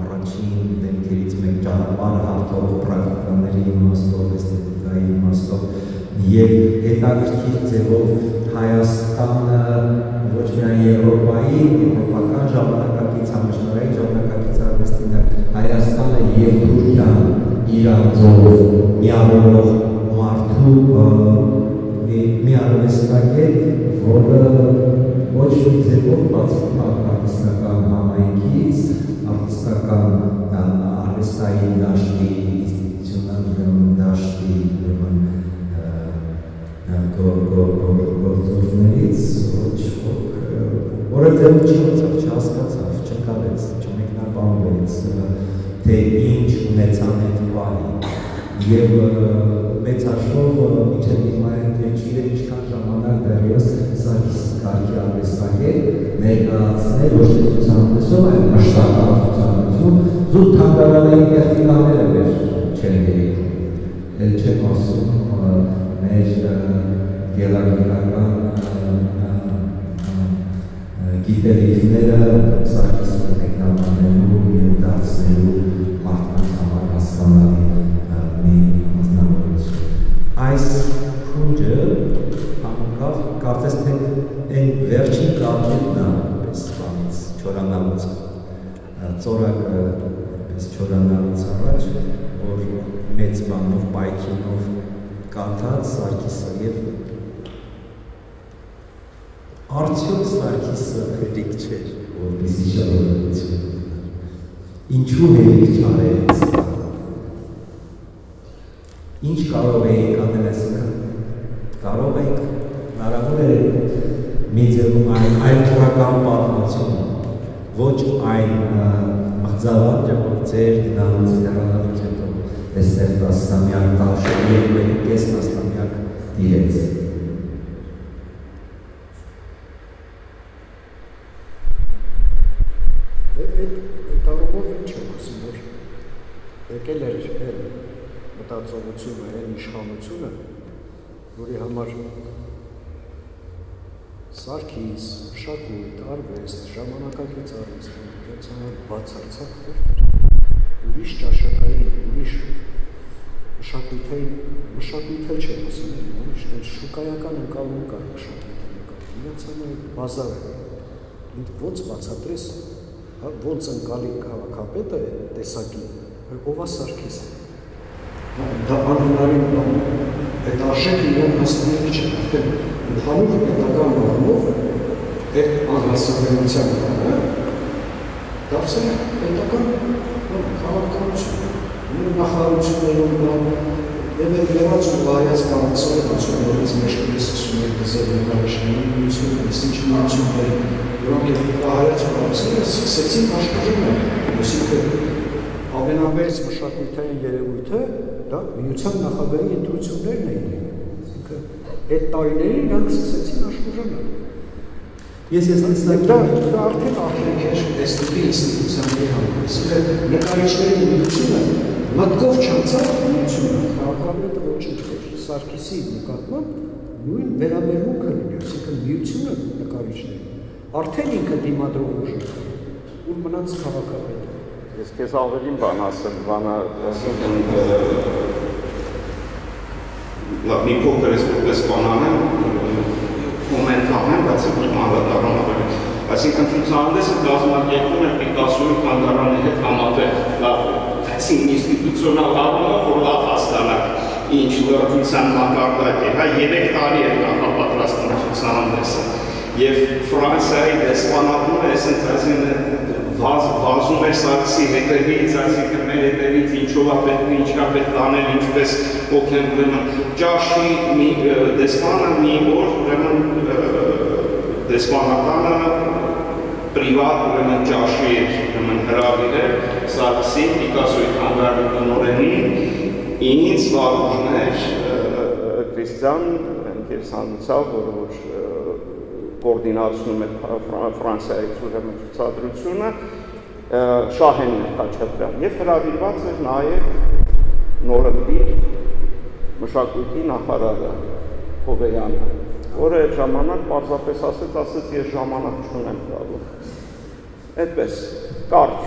առաջին դեմքերից մեկ ճանապարհ հարթող պրակտիկաների իմաստով, էսթետիկայի իմաստով եւ հետաքրքիր ձևով Հայաստանը ոչ միայն Եվրոպայի, եվրոպական ժամանակակից համաշխարհային ժամանակակից արվեստին Հայաստանը եւ Թուրքիան իրանցով միավորող մարդու մի արվեստագետ, որը ոչ մի ձևով բացի արտիստական համայնքից, արտիստական արվեստային դաշտի, ինստիտուցիոնալ դաշտի ուրեմն գործողներից ոչ ոք որը դեռ չիմացավ, չհասկացավ, չկարեց, չմեկնաբանվեց, թե ինչ չունեցան այդ բանի։ Եվ մեծ հաշվով մինչև հիմա այն չգիտեմ ինչքան ժամանակ դեռևս Սարգիս կարգի արվեստագետ ներկայացնել ոչ թե ցուցահանդեսով, այլ մշտական ցուցահանդեսում զուտ թանգարանային տեխնիկաները մեր չեն երիկում։ Էլ չեմ ասում մեր գեղագիտական գիտելիքները Սարգիսը ծորակը պես չորանալուց առաջ որ մեծ բանով պայքինով կաթած Սարգիսը եւ արդյոք Սարգիսը հերիք չէր, որպեսի ժողովրդություն ինչու հերիք չարեց ինչ կարող էինք անել այսինքն կարող ենք հնարավոր է մի ձևում այլ թորական պատմություն ոչ այն մղձավանջը որ ձեր դնալուց դրանալուց հետո այստեղ տասնամյակ տաշել եւ մեկ կես տասնամյակ դիրեց եկել էր այն մտածողությունը, այն իշխանությունը, որի համար Սարգիս, Շակույտ, արվեստ, ժամանակակից արվեստ, դրանց բացարձակ ուրիշ ճաշակային, ուրիշ մշակույթային, մշակույթը չէ ասում, ուրիշ դեր շուկայական ընկալում կար մշակույթի նկատմամբ։ Իրանց համար բազար է։ Ինձ ոնց բացատրես, հա, ոնց ընկալի քաղաքապետը տեսակի ով է Սարգիսը։ Դա անհնարին բան է։ Այդ արժեքը իրեն հասնելը չէ, արդեն ընդհանուր պետական բանով այդ անհասկանալիության բանը դարձել է պետական քաղաքականություն։ Ու նախարարություններում բան եւ այդ վերած ու վայած կանցել ասում որից մեջ կես ասում է դզել նկարիչների միություն, ես ինչ միություններ, որոնք եւ հայաց կանցել սկսեցին աշխարհում, այսինքն ամենամեծ մշակութային երևույթը դա միության նախագահի ընտրություններն էին։ Այսինքն այդ տարիներին նրանք սկսեցին աշխուժանալ։ Ես ես տեսակ դա արդեն էր տեսնի ինստիտուցիաների համար։ Այսինքն նկարիչների միությունը մտքով չանցավ միությունը, քաղաքապետը ոչինչ չէր։ Սարգիսի նկատմամբ նույն վերաբերմունքը լինի, այսինքն միությունը նկարիչների արդեն ինքը դիմադրող ուժ է, ու մնաց քաղաքապետը Ես քեզ ավելին բան ասեմ, բանը ասեմ լավ մի փոքր էս որպես բան անեմ, կոմենտ անեմ, բայց ոչ մանրադառնում ավելի։ Այսինքն ցուցահանդեսը կազմակերպվում է Պիկասոյի քանդարանի հետ համատեղ, լավ, այսինքն ինստիտուցիոնալ առումով որ լավ հասկանաք ինչ լրացության մակարդակ է, հա 3 տարի է նախապատրաստում ցուցահանդեսը եւ Ֆրանսիայի դեսպանատունը այս ընթացին վազում էր Սարգսի հետևից, այսինքն մեր հետևից ինչով է պետք, ինչ է պետք անել, ինչպես օգնել ուրեմն ճաշի մի դեսպանը մի օր ուրեմն դեսպանականը պրիվատ ուրեմն ճաշի էր ուրեմն հրավիրել Սարգսի Պիկասոյի թանգարանի տնօրենին ինձ վարուժներ Քրիստիան ընկերսանուցավ, որ որ կոորդինացնում է Ֆրանսիայից ուրեմն ցուցադրությունը Շահենն Խաչատրյան եւ հրավիրված էր նաեւ նորընտի մշակույթի նախարարը Հովեյանը, որը այդ ժամանակ պարզապես ասեց, ասեց ես ժամանակ չունեմ գալու։ Այդպես կարճ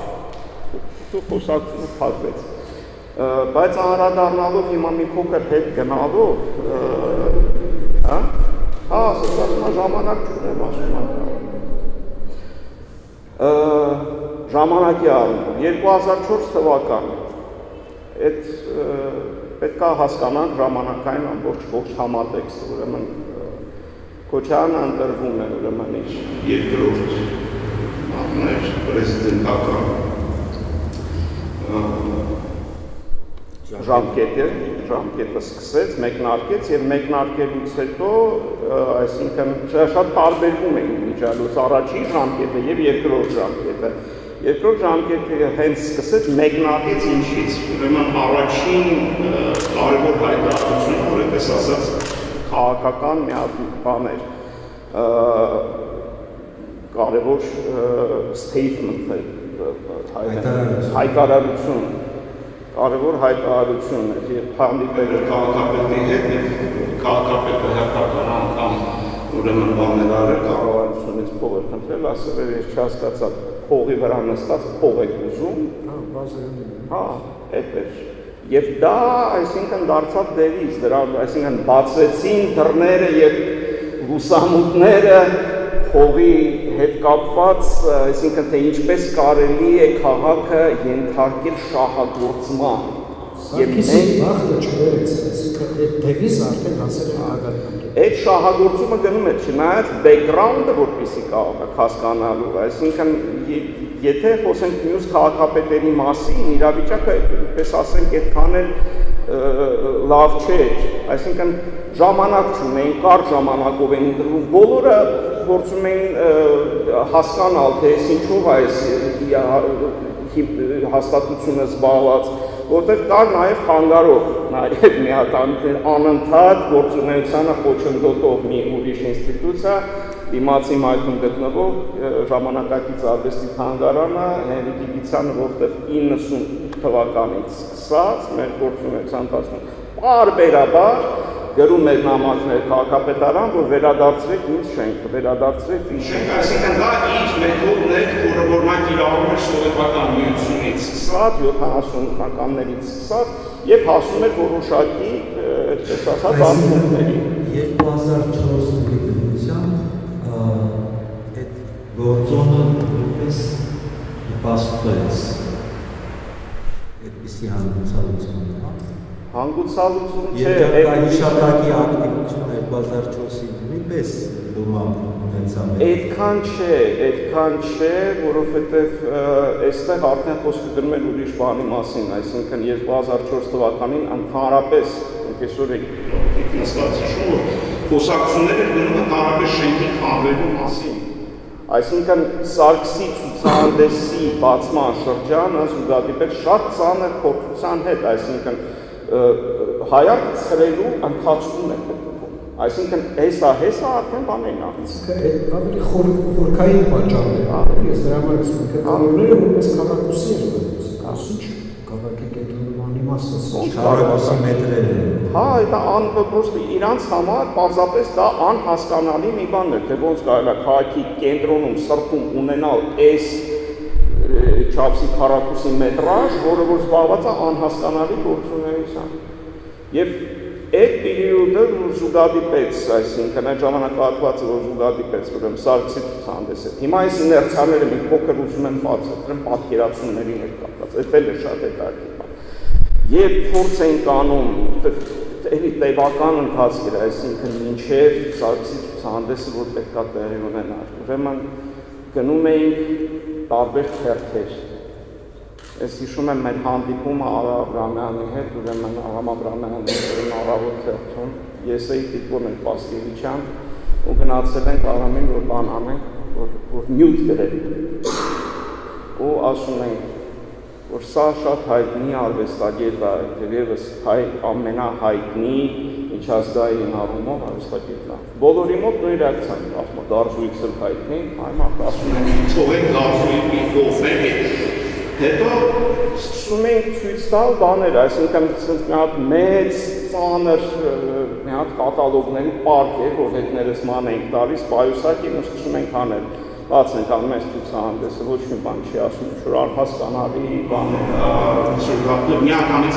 ու խոսակցությունը փակվեց բայց անդրադառնալով հիմա մի փոքր հետ գնալով հա Հա, ասած ասում է ժամանակ չունեմ, ասում է։ Ժամանակի առումով 2004 թվական այդ պետքա հասկանանք ժամանակային ամբողջ ողջ համատեքստը, ուրեմն Քոչյանը ընտրվում է ուրեմն իր երկրորդ աններ պրեզիդենտական ժամկետը ժամկետը սկսեց, մեկնարկեց եւ մեկնարկելուց հետո, այսինքն շատ տարբերվում էին միջալուց առաջի ժամկետը եւ երկրորդ ժամկետը։ Երկրորդ ժամկետը հենց սկսեց մեկնարկեց ինչից։ Ուրեմն առաջին կարևոր հայտարարությունը, որպես ասած, քաղաքական մի հատ բան էր կարևոր statement հայտարարություն կարևոր հայտարարություն է եւ է քաղաքապետի հետ եւ քաղաքապետը հերթական անգամ ուրեմն բաներ արել կառավարությունից փող էր խնդրել ասել էր ես չհասկացա փողի վրա նստած փող եք ուզում հա բազային հա այդ էր եւ դա այսինքն դարձավ դերից դրա այսինքն բացվեցին դռները եւ լուսամուտները փողի հետ կապված, այսինքն թե ինչպես կարելի է քաղաքը ենթարկել շահագործման։ Եվ մենք վախը չվերեց, այսինքն այդ դեվիզ արդեն հասել է հագարակին։ Այդ շահագործումը գնում է չնայած բեքգրաունդը որպեսի կարող հասկանալու, այսինքն եթե խոսենք մյուս քաղաքապետերի մասին, իրավիճակը, պես ասենք, այդքան էլ լավ չէր, այսինքն ժամանակ չունեին, կար ժամանակով էին ընտրվում, բոլորը փորձում էին հասկանալ, թե ինչով այս հաստատությունը զբաղված, որտեղ կար նաև խանգարող, նաև մի հատ անընդհատ գործունեությանը խոչընդոտող մի ուրիշ ինստիտուցիա, դիմացի մայթում գտնվող ժամանակակից արվեստի թանգարանը Հենրիկ Գիգիցյանը, որտեղ 90 թվականից սկսած մեր գործունեության ընթացքում բարբերաբար գրում էր նամակներ քաղաքապետարան, որ վերադարձրեք ինձ շենքը, վերադարձրեք ինձ շենքը, այսինքն դա իր մեթոդն է, որը որ նա կիրառում էր սովետական միությունից սկսած, 70-ականներից սկսած եւ հասնում էր որոշակի, այսպես ասած, արտոնների։ 2004 թվականի դրությամբ այդ գործոնը որպես պաստորից այդպիսի հանդիսալություն հանգուցալություն չէ, հիշատակի ակտիվությունը 2004-ի նույնպես դոմամ ունեցավ։ Այդքան չէ, այդքան չէ, որովհետև այստեղ արդեն խոսքը գնում է ուրիշ բանի մասին, այսինքն 2004 թվականին ընդհանրապես այսօր է նստած որ խոսակցությունները գնում են ընդհանրապես շենքի խանվելու մասին։ Այսինքն Սարգսի ցուցահանդեսի բացման շրջանը զուգադիպել շատ ծանր փորձության հետ, այսինքն հայակ ցրելու ընթացքում է Այսինքն հեսա հեսա արդեն բանեն ա։ Այդ ավելի խորքային պատճառներ, հա, ես դրա համար ասում եմ, կանոնները որպես քաղաքուսի են, ասուչ քաղաքի կենտրոնում անիմաստը քաղաքուսի մետրեր են։ Հա, դա ան պրոստը իրանց համար պարզապես դա անհասկանալի մի բան է, թե ոնց կարելի է քաղաքի կենտրոնում սրտում ունենալ այս չափսի քառակուսի մետրաժ, որը որ զբաղված է անհասկանալի գործունեությամբ։ Եվ այդ պերիոդը զուգադիպեց, այսինքն այդ ժամանակահատվածը որ զուգադիպեց, ուրեմն Սարգսի ցուցահանդեսը։ Հիմա այս իներցիաները մի փոքր ուզում են բացատրեմ պատկերացումների հետ կապված։ Այդ էլ է շատ հետաքրքիր։ Եվ փորձ են կանում, էլի տևական ընթացք էր, այսինքն մինչև Սարգսի ցուցահանդեսը որ պետքա տեղի ունենար։ Ուրեմն գնում էինք տարբեր թերթեր։ Ես հիշում եմ մեր հանդիպումը Արա Աբրամյանի հետ, ուրեմն Արամ Աբրամյանի հետ առավոտ թերթում, ես էի Տիկոն Պասկևիչյան ու գնացել ենք Արամին, որ բան անենք, որ, որ նյութ գրել։ Ու ասում ենք, որ սա շատ հայտնի արվեստագետ է, թերևս հայ ամենահայտնի միջազգային առումով արվեստագետն է։ Բոլորի մոտ նույն ռեակցիան ասում դարժույթը էլ հայտնի, այմ ասում են թողեք դարժույթի կողմերը։ Հետո սկսում ենք ցույց տալ բաներ, այսինքն մի հատ մեծ ծանր մի հատ կատալոգների պարկ է, որ հետներս ման ենք տալիս, պայուսակին ու սկսում ենք անել բաց ենք անում այս ցուցահանդեսը ոչ մի բան չի ասում, ինչ որ անհասկանալի բան է։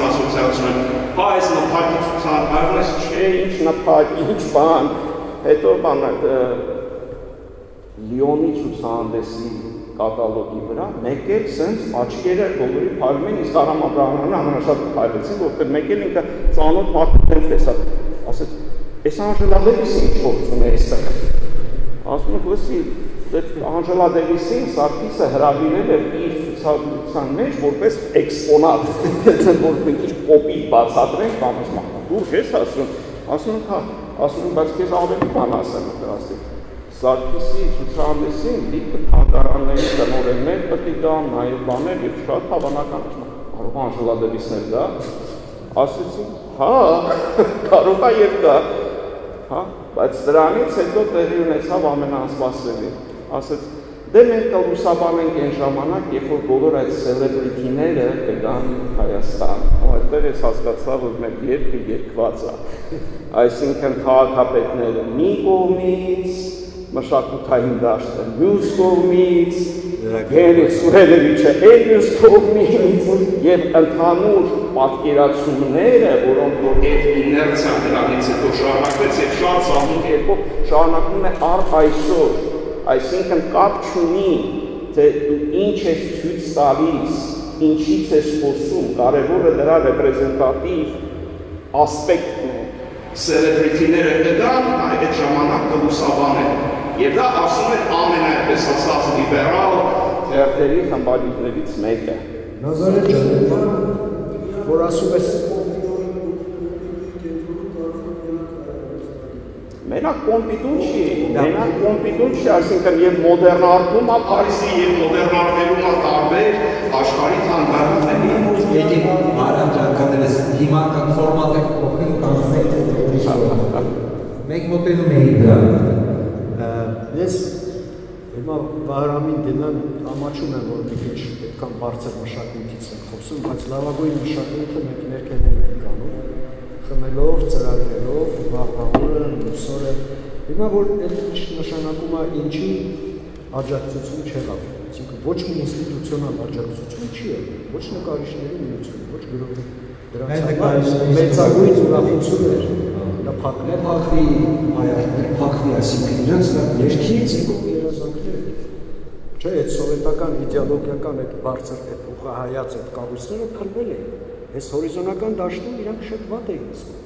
ասոցիացիոն է։ Հա այս նպատակի ցուցահանդեսը չէ, ինչ նպատ, ինչ բան։ Հետո բան Լիոնի ցուցահանդեսի կատալոգի վրա մեկ էլ սենց աչքերը բոլորի փայլում են, իսկ Արամ Աբրահամյանը ամենաշատ փայլեցին, որտեղ մեկ էլ ինքը ծանոթ մարդու տեսա։ Ասեց, «Էս Անժելադեվիսը ինչ փոխում է այստեղ»։ Ասում եք, լսի, Անջելա Դևիսին Սարգիսը հրավիրել էր իր ցուցադրության մեջ որպես էքսպոնատ, որ մի քիչ կոպի բացատրենք, բանս մահ։ Դուր ես ասում, ասում հա, ասում բայց քեզ ավելի բան ասեմ դրասի։ Սարգիսի ցուցահանդեսին դիպը թանգարանների տնօրեններ պետք է գան նաև բաներ եւ շատ հավանական կարող Անժելա Դևիսներ դա ասեցին հա կարող է եւ դա հա բայց դրանից հետո տեղի ունեցավ ամենաանսպասելի ասեց Դե մենք կլուսաբանենք այն ժամանակ, երբ որ բոլոր այդ սելեբրիթիները կգան Հայաստան։ այդտեղ ես հասկացա, որ մեր երկը երկված է։ Այսինքն քաղաքապետները մի կողմից, մշակութային դաշտը մյուս կողմից, Գերի Սուրելևիչը այլ մյուս կողմից եւ ընդհանուր պատկերացումները, որոնք որ այդ իներցիան դրանից հետո շարունակվեց եւ շատ ծանոթ երկով շարունակվում է առ այսօր այսինքն կապ չունի, թե դու ինչ ես ցույց տալիս, ինչից ես խոսում, կարևորը դրա ռեպրեզենտատիվ ասպեկտն է։ Սելեբրիթիները կգան, այդ ժամանակ կլուսաբանեն։ Եվ դա ասում է ամենայպես ասած լիբերալ թերթերի խմբագիրներից մեկը։ Նազարեթ ջան, որ ասում ես Մենակ Պոմպիդուն չի, մենակ Պոմպիդուն չի, այսինքն եւ մոդեռնարվում է Փարիզի եւ մոդեռնարվելուն է տարբեր աշխարհի թանգարանների։ Եկեք Մարան ջանքաներս հիմա կան ֆորմատը փոխել կանցնել թե Մենք մոտենում էինք դրան։ Ես հիմա Վահրամին դենան ամաչում եմ, որ մի քիչ այդքան բարձր մշակույթից եմ խոսում, բայց լավագույն մշակույթը մենք ներքևում ենք անում խմելով, ծրագրելով, վաղվաղորը, մուսորը։ Հիմա որ այդ նշանակում է ինչի աջակցություն չեղավ։ Այսինքն ոչ մի ինստիտուցիոնալ աջակցություն չի եղել, ոչ նկարիչների միություն, ոչ գրողի։ Դրանց մեծագույն ուրախություն էր։ Դա փակներ փակվի, հայացքներ փակվի, այսինքն իրենց ներքից եկող երազանքներ։ Չէ, այդ սովետական իդեոլոգիական այդ բարձր այդ ուղղահայաց այդ կառույցները փլվել էին Այս հորիզոնական դաշտում իրանք շատ վատ էին զգում։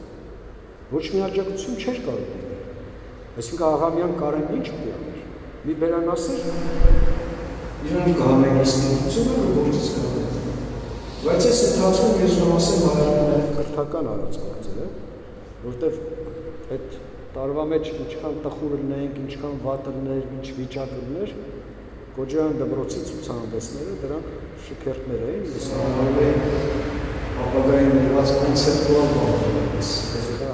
Ոչ մի աջակցություն չէր կարող լինել։ Այսինքն Աղամյան Կարեն ինչ պետք է աներ։ Մի բերան ասեր. Իրանք գահանեն ինստիտուցիոնը գործից կարող։ Բայց այս ընթացքում ես ուզում ասեմ հայերեն քրթական արած գործեր է, որտեվ այդ տարվա մեջ ինչքան տխուր լինենք, ինչքան վատ լիներ, ինչ վիճակ լիներ, Կոջյան դպրոցի ցուցահանդեսները դրանք շքերթներ էին, ես անվանում եմ ապագային ներված կոնցեպտուալ բան այս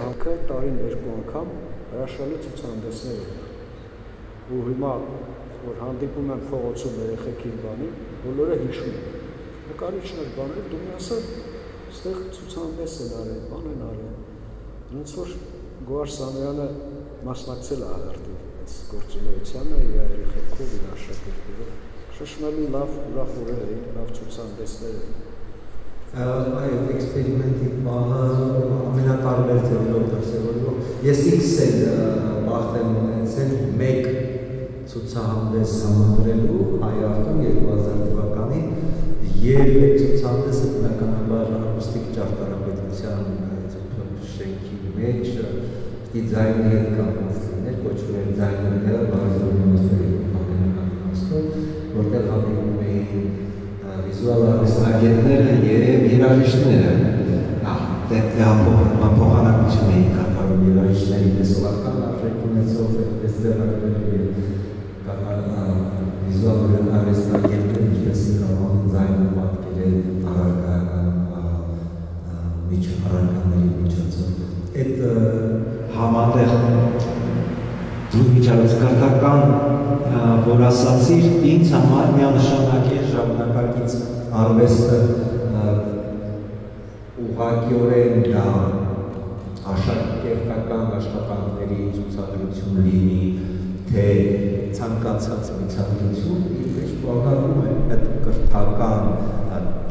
հանքը տարին երկու անգամ հրաշալի ցուցահանդեսներ են ու հիմա որ հանդիպում են փողոցում երեխեքին բանի բոլորը հիշում են նկարիչներ բաներ դու ասա այստեղ ցուցահանդես են արել բան են արել ոնց որ Գոհար Սամյանը մասնակցել է արդի այս գործունեությանը իր երեխեքով իր աշակերտներով շշմելու լավ ուրախ օրեր էին լավ ցուցահանդեսներ էին այո, էքսպերիմենտի բանը ամենատարբեր ձևերով դրսևորվում։ Ես X էլ բախտեմ ունեցել մեկ ցուցահանդես համադրելու հայաստան 2000 թվականին եւ այդ ցուցահանդեսը բնականաբար արվեստիկ ճարտարապետության շենքի մեջ դիզայնի հետ կապված լիներ, կոչվում էր դիզայներները բարձրացնելու երաժիշտները դե փոխանակություն էին կատարում երաժիշտների տեսողական արժեք ունեցող այդպես ձեռագրեր եւ վիզուալ արվեստագետները ինչպես կարող ձայնը պատկերել առարկայական միջարարականների միջոցով այդ համատեղ դու միջալուսկարտական որ ասացիր ինձ համար միանշանակ է ժամանակակից արվեստը ուղղակիորեն դա աշակերտական աշխատանքների ցուցադրություն լինի, թե ցանկացած ցուցադրություն ինչ բաղադրում է այդ կրթական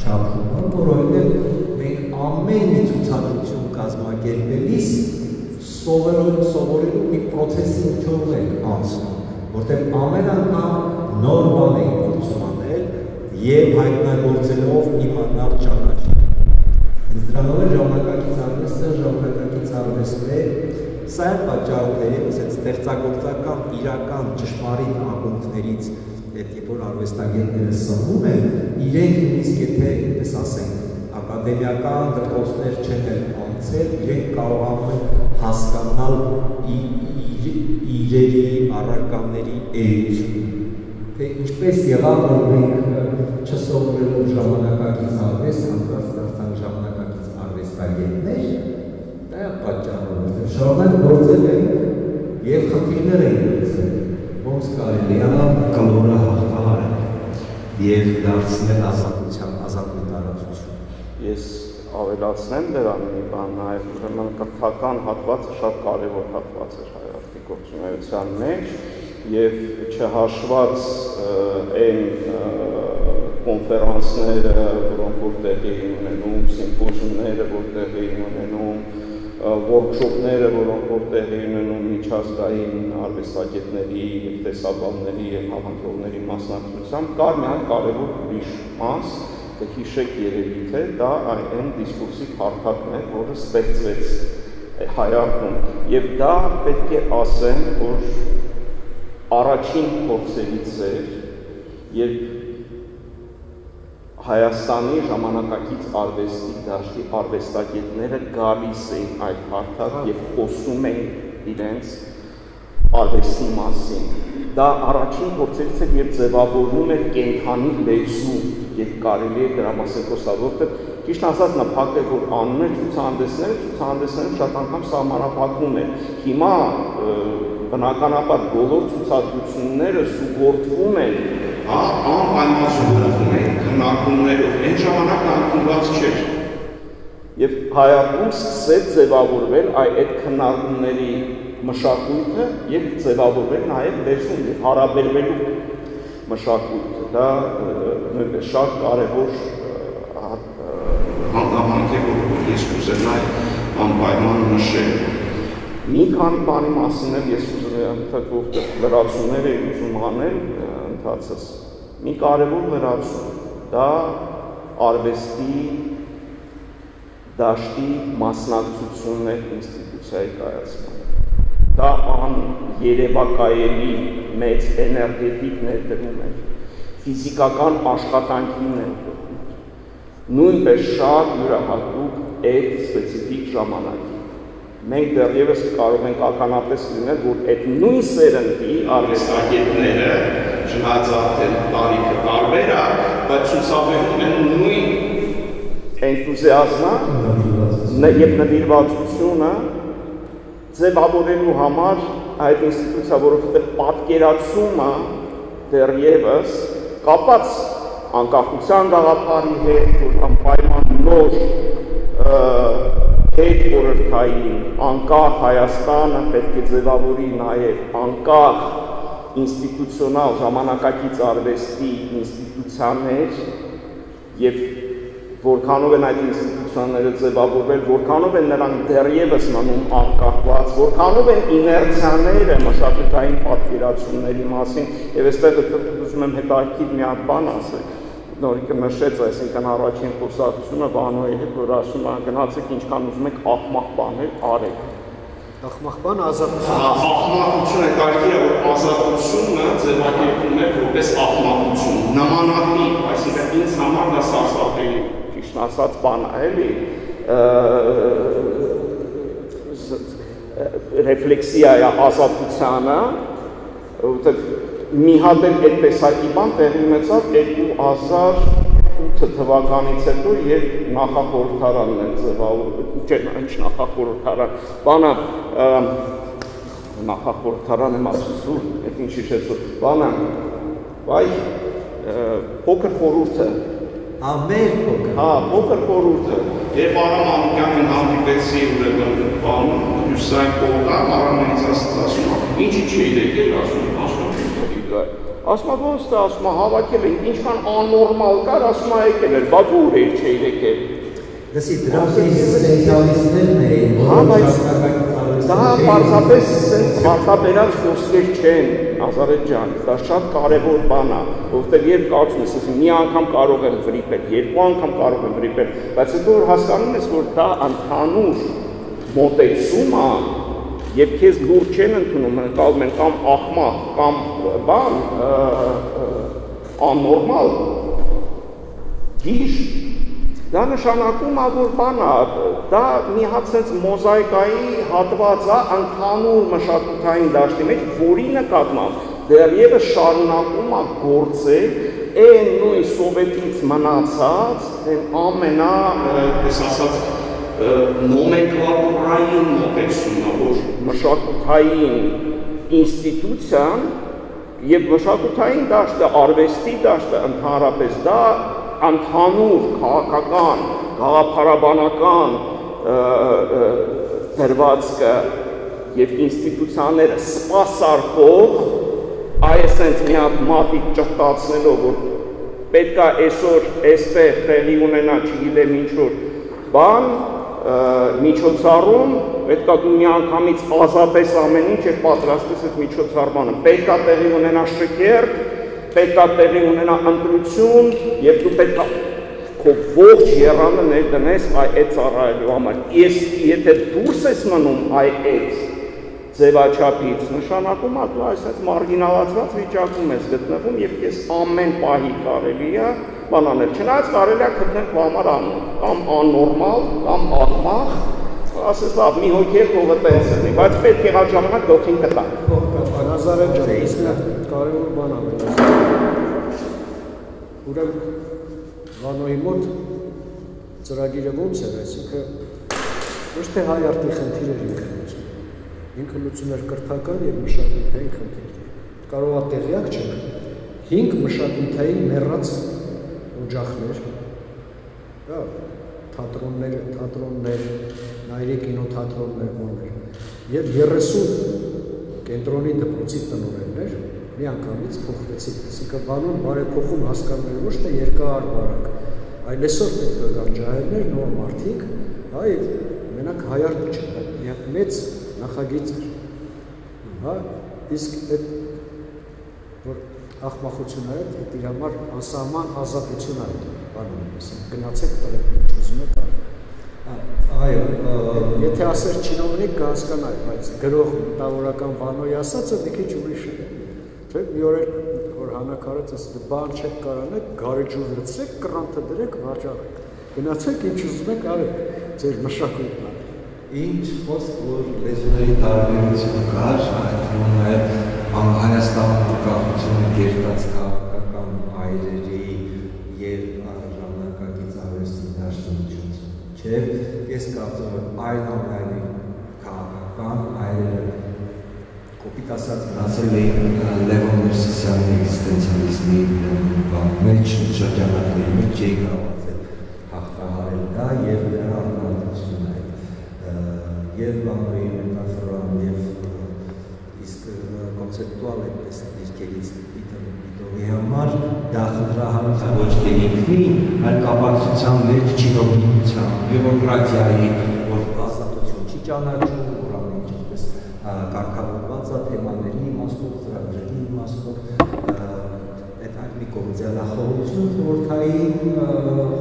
չափումը, որովհետև մենք ամեն ցուցադրություն կազմակերպելիս սովորելու սովորելու մի process-ի միջով ենք անցնում, որտեղ ամեն անգամ նոր բան ենք փորձում եւ հայտնագործելով իմանալ ճանաչել։ դրանով է ժամանակակից արվեստը, ժամանակակից արվեստը սա է պատճառը դերևս այդ ստեղծագործական իրական ճշմարիտ ակունքներից այդ երբ որ արվեստագետները սնվում են, իրենք նույնիսկ եթե այդպես ասենք, ակադեմիական դպրոցներ չեն անցել, իրենք կարողանում են հասկանալ իրերի, առարկաների էությունը թե ինչպես եղավ որ մենք չսովորելով ժամանակակից արվեստ արվեստագետներ դա է պատճառը որտեղ շարունակ գործել ենք եւ խնդիրներ ենք լուծել ոնց կարելի է կլորը հաղթահար եւ դարձնել ազատության ազատի տարածություն ես ավելացնեմ դրան մի բան նաև ուրեմն կրթական հատվածը շատ կարևոր հատված է հայաստանի գործունեության մեջ եւ չհաշված այն կոնֆերանսները, որոնք որ տեղի ունենում, սիմպոզիումները, որ տեղի ունենում, workshop-ները, որոնք որ տեղի ունենում միջազգային արվեստագետների եւ տեսաբանների եւ հավաքողների մասնակցությամբ, կար մի հատ կարևոր ուրիշ մաս, կհիշեք երևի թե դա այն դիսկուրսի հարթակն է, որը ստեղծվեց հայարքում եւ դա պետք է ասեմ, որ առաջին փորձերից էր, երբ Հայաստանի ժամանակակից արվեստի դաշտի արվեստագետները գալիս էին այդ հարթակ եւ խոսում էին իրենց արվեստի մասին։ Դա առաջին փորձերից էր, երբ ձևավորվում էր կենթանի լեզու, երբ կարելի է դրա մասին խոսալ, որտեղ ճիշտ ասած նպատակը է, որ անունը ցուցահանդեսները, ցուցահանդեսները շատ անգամ սահմանափակվում են։ Հիմա բնականաբար բոլոր ցուցադրությունները սուգորտվում են, հա, անպայման սուգորտվում են քննարկումներով, այն ժամանակ ընդունված չէր։ Եվ հայապում սկսեց ձևավորվել այդ քննարկումների մշակույթը եւ ձևավորվել նաեւ լեզուն եւ հարաբերվելու մշակույթը։ Դա նույնպես շատ կարևոր հանգամանք է, որ ես կուզենայի անպայման նշել Մի քանի բանի մասին էլ ես ուզում եմ որտեղ լրացումներ եմ ուզում անել ընթացս։ Մի կարևոր լրացում դա արվեստի դաշտի մասնակցությունն է ինստիտուցիայի կայացմանը։ Դա ան երևակայելի մեծ էներգետիկ ներդրում է։ Ֆիզիկական աշխատանքին է նույնպես շատ յուրահատուկ այդ սպეციფიկ ժամանակի մենք դեռևս կարող ենք ականատես լինել, որ այդ նույն սերնդի արվեստագետները շնացած տարիքը տարբեր է, բայց ցուցաբերում են նույն էնտուզիազմը եւ նվիրվածությունը ձևավորելու համար այդ ինստիտուցիա, որովհետեւ պատկերացումը դեռևս կապած անկախության գաղափարի հետ, որ անպայման նոր հետ խորհրդային անկախ Հայաստանը պետք է ձևավորի նաև անկախ ինստիտուցիոնալ ժամանակակից արվեստի ինստիտուցիաներ եւ որքանով են այդ ինստիտուցիաները ձևավորվել, որքանով են նրանք դեռևս մնում անկախված, որքանով են իներցիաները մշակութային պատկերացումների մասին եւ այստեղ ուզում եմ հետաքրքիր մի հատ բան ասել նորիկը նշեց, այսինքն առաջին խոսակցությունը Վանոյի հետ, որ ասում է գնացեք ինչքան ուզում եք ախմախ բաներ արեք։ Ախմախ բան ազատություն։ Ախմախությունը կարելի է որ ազատությունը ձևակերպում է որպես ախմախություն, նմանատիպ, այսինքն ինձ համար դա սարսափելի, ճիշտ ասած բան է, էլի ռեֆլեքսիա է ազատությանը, որտեղ մի հատ էլ այդ տեսակի բան տեղի ունեցավ 2008 թվականից հետո, երբ նախախորհրդարանն է ձևավորվել, չէ, ինչ նախախորհրդարան, բանը նախախորհրդարան եմ ասում, այդ ինչ հիշեցու, բանը, վայ, փոքր խորհուրդը, Հա, մեր փոքր։ Հա, փոքր խորհուրդը։ Երբ Արամ Անկյանին հանդիպեցի ուրեմն բան, հյուսային կողմը, Արամը ինձ ասում, ինչի՞ չի եկել, ասում, Ասում է ոնց դա ասում է հավաքել են ինչքան աննորմալ կար ասում է եկել էր բա դուր էր չէ եկել Լսի դրանք էքզիստենցիալիստներն էին հա բայց դա պարզապես վարտաբերած խոսքեր չեն Ազարեթ ջան դա շատ կարևոր բան է որովհետև երբ կարծում ես ասում մի անգամ կարող եմ վրիպել երկու անգամ կարող եմ վրիպել բայց հետո որ հասկանում ես որ դա ընդհանուր մոտեցում է եւ քեզ լուր չեն ընդունում, ընկալում են կամ ախմախ, կամ բան աննորմալ։ Գիշ Դա նշանակում է, որ բանա, դա մի հատ sense մոզաիկայի հատված է ընդհանուր մշակութային դաշտի մեջ, որի նկատմամբ դեռևս շարունակում է գործել այն նույն սովետից մնացած, այն ամենա, ես ասած, նոմենկլատուրային մոտեցումը, որ մշակութային ինստիտուցիան եւ մշակութային դաշտը, արվեստի դաշտը ընդհանրապես դա ընդհանուր քաղաքական, գաղափարաբանական դրվածքը եւ ինստիտուցիաները սпасարկող այսենց մի հատ մատի ճտտացնելով որ պետքա այսօր այստեղ տեղի ունենա, չգիտեմ ինչ որ բան, միջոցառում պետքա դու մի անգամից ազատես ամեն ինչ եւ պատրաստես այդ միջոցառմանը պետքա տեղի ունենա շքերթ պետքա տեղի ունենա ընտրություն եւ դու պետքա քո ողջ երանը ներդնես այ այդ ծառայելու համար։ Ես եթե դուրս ես մնում այ այդ ձևաչափից, նշանակում է դու այսպես մարգինալացված վիճակում ես գտնվում եւ ես ամեն պահի կարելի է բանանել։ Չնայած կարելի է գտնել համար անուն, կամ աննորմալ, կամ աղմաղ, ասես լավ մի հոգի է թողը տենց լինի, բայց պետք է հատ ժամանակ գլխին կտա։ Նազարեթ ջան, իսկ կարևոր բան ամենը։ Ուրեմն Վանոյի մոտ ծրագիրը ոնց էր, այսինքն ոչ թե հայ արտի խնդիր էր ինքնություն։ Ինքնություն էր կրթական եւ մշակութային խնդիր։ Կարող է տեղյակ չեք։ 5 մշակութային մեռած օջախներ։ Դա թատրոններ, թատրոններ, նայրի կինոթատրոններ ոններ։ Եվ 30 կենտրոնի դպրոցի տնօրեններ մի անգամից փոխվեցին, այսինքն բանոն բարեփոխում հասկանալու ոչ թե երկար բարակ, այլ այսօր պետք է կան ջահելներ, նոր մարդիկ, հա, եւ մենակ հայարտ չէ, մեծ նախագիծ էր։ Հա, իսկ այդ որ ախմախությունը այդ այդ իր համար անսահման ազատություն է բանում, ասենք գնացեք տվեք ինչ ուզում եք արեք Այո, եթե ասեր չինովնիկ կհասկանայի, բայց գրող մտավորական բանոյի ասածը մի քիչ ուրիշ է։ Չէ՞, մի օր որ հանակարած է, բան չեք կարանեք, գարեջուր լցրեք, կրանտը դրեք, վաճառեք։ Գնացեք ինչ ուզում եք արեք, ձեր մշակույթն Ինչ խոսք որ լեզուների տարբերություն կար, այդտեղ նաև Հայաստանում անկախությունը կերտած քաղաքական այրերի եւ ժամանակակից արվեստի դաշտի չէ, ես կարծում եմ այնուամենայնիվ քաղաքական այրերը կոպիտ ասած մնացել էին Լևոն Ներսիսյանի էքզիստենցիալիզմի մեջ շրջանակների մեջ չի կարողացել հաղթահարել դա եւ նրա անհատությունը եւ բանոյի մետաֆորան եւ իսկ կոնցեպտուալ այդպես դիրքերից Դիտողի համար դա խնդրահարություն ոչ թե ինքնի, այլ կապակցության մեջ չինովնիկության, բյուրոկրատիայի, որ ազատություն չի ճանաչում, որ ամեն ինչ ինչպես կարգավորված է թեմաների իմաստով, ծրագրերի իմաստով, այդ այլ մի կողմից ալախորություն խորհրդային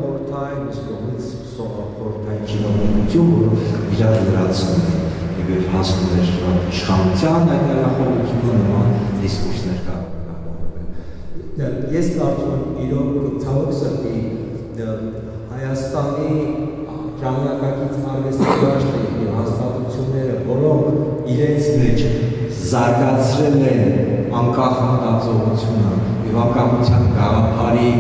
խորհրդային իսկ կողմից խորհրդային չինովնիկություն, որ իրար լրացնում է եւ հասնում է իշխանության այդ ալախորությունը նման դիսկուրսներ ես կարծում եմ իրոք ցավոք սրտի Հայաստանի ժամանակակից արվեստի դաշտը եւ հաստատությունները, որոնք իրենց մեջ զարգացրել են անկախ մտածողությունը եւ անկախության գաղափարի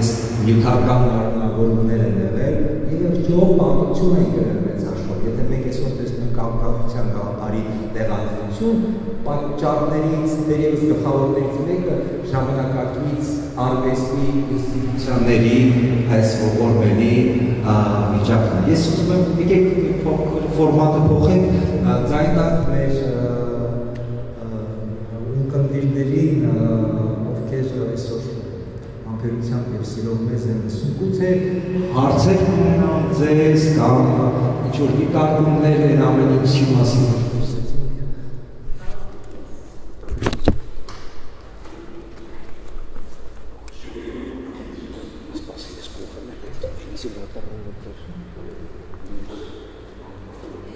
այս նյութական առնավորումներ են եղել եւ երջող պատմություն են գրել մեծ աշխարհ։ Եթե մենք այսօր տեսնում ենք անկախության գաղափարի տեղանքություն, պատճառներից դերևս գլխավորներից մեկը ժամանակակից արվեստի ինստիտուցիաների այս ողորմելի վիճակն է։ Ես ուզում եմ եկեք ֆորմատը փոխենք, ձայնանք մեր ունկնդիրներին, ովքեր այսօր համբերությամբ եւ սիրով մեզ են լսում, գուցե հարցեր ունենան ձեզ կամ ինչ որ դիտարկումներ են ամեն ինչի մասին գիտեմ դատարան որտեղ։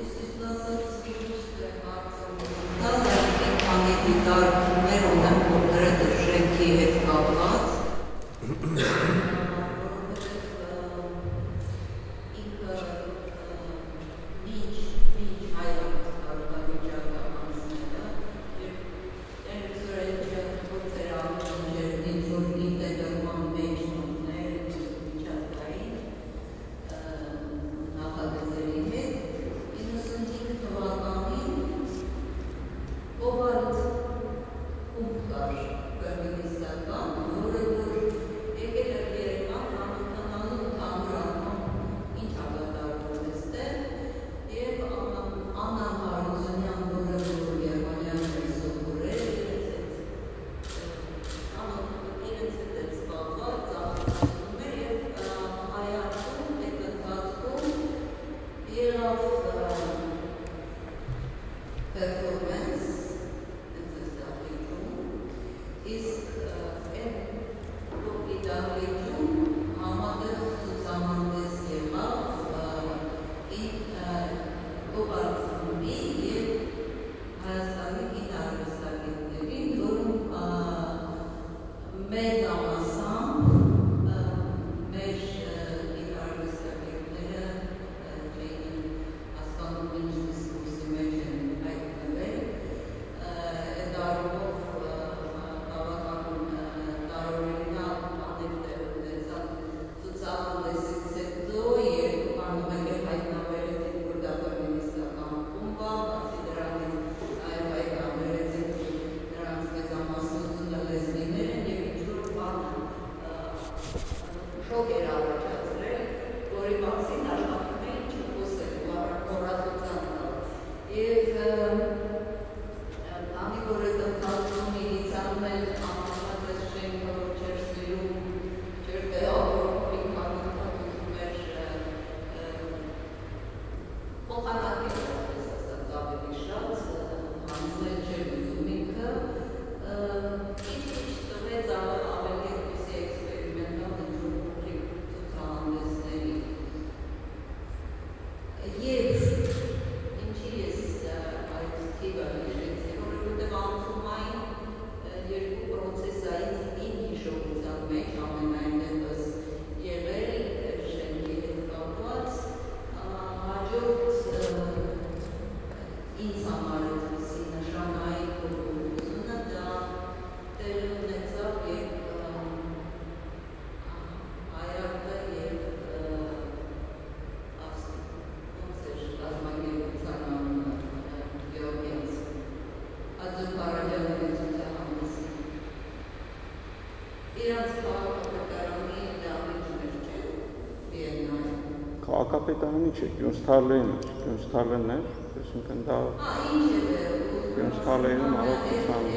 Ես ես նասած գիտուս եմ արդյոք։ Դա ներքին քանեկի դարքումներ ունեմ կոնկրետ շենքի հետ կապված։ Քաղաքապետարանի չէ, Գյունսթալեն, Գյունսթալենն էր, այսինքն դա Գյունսթալենում առողջության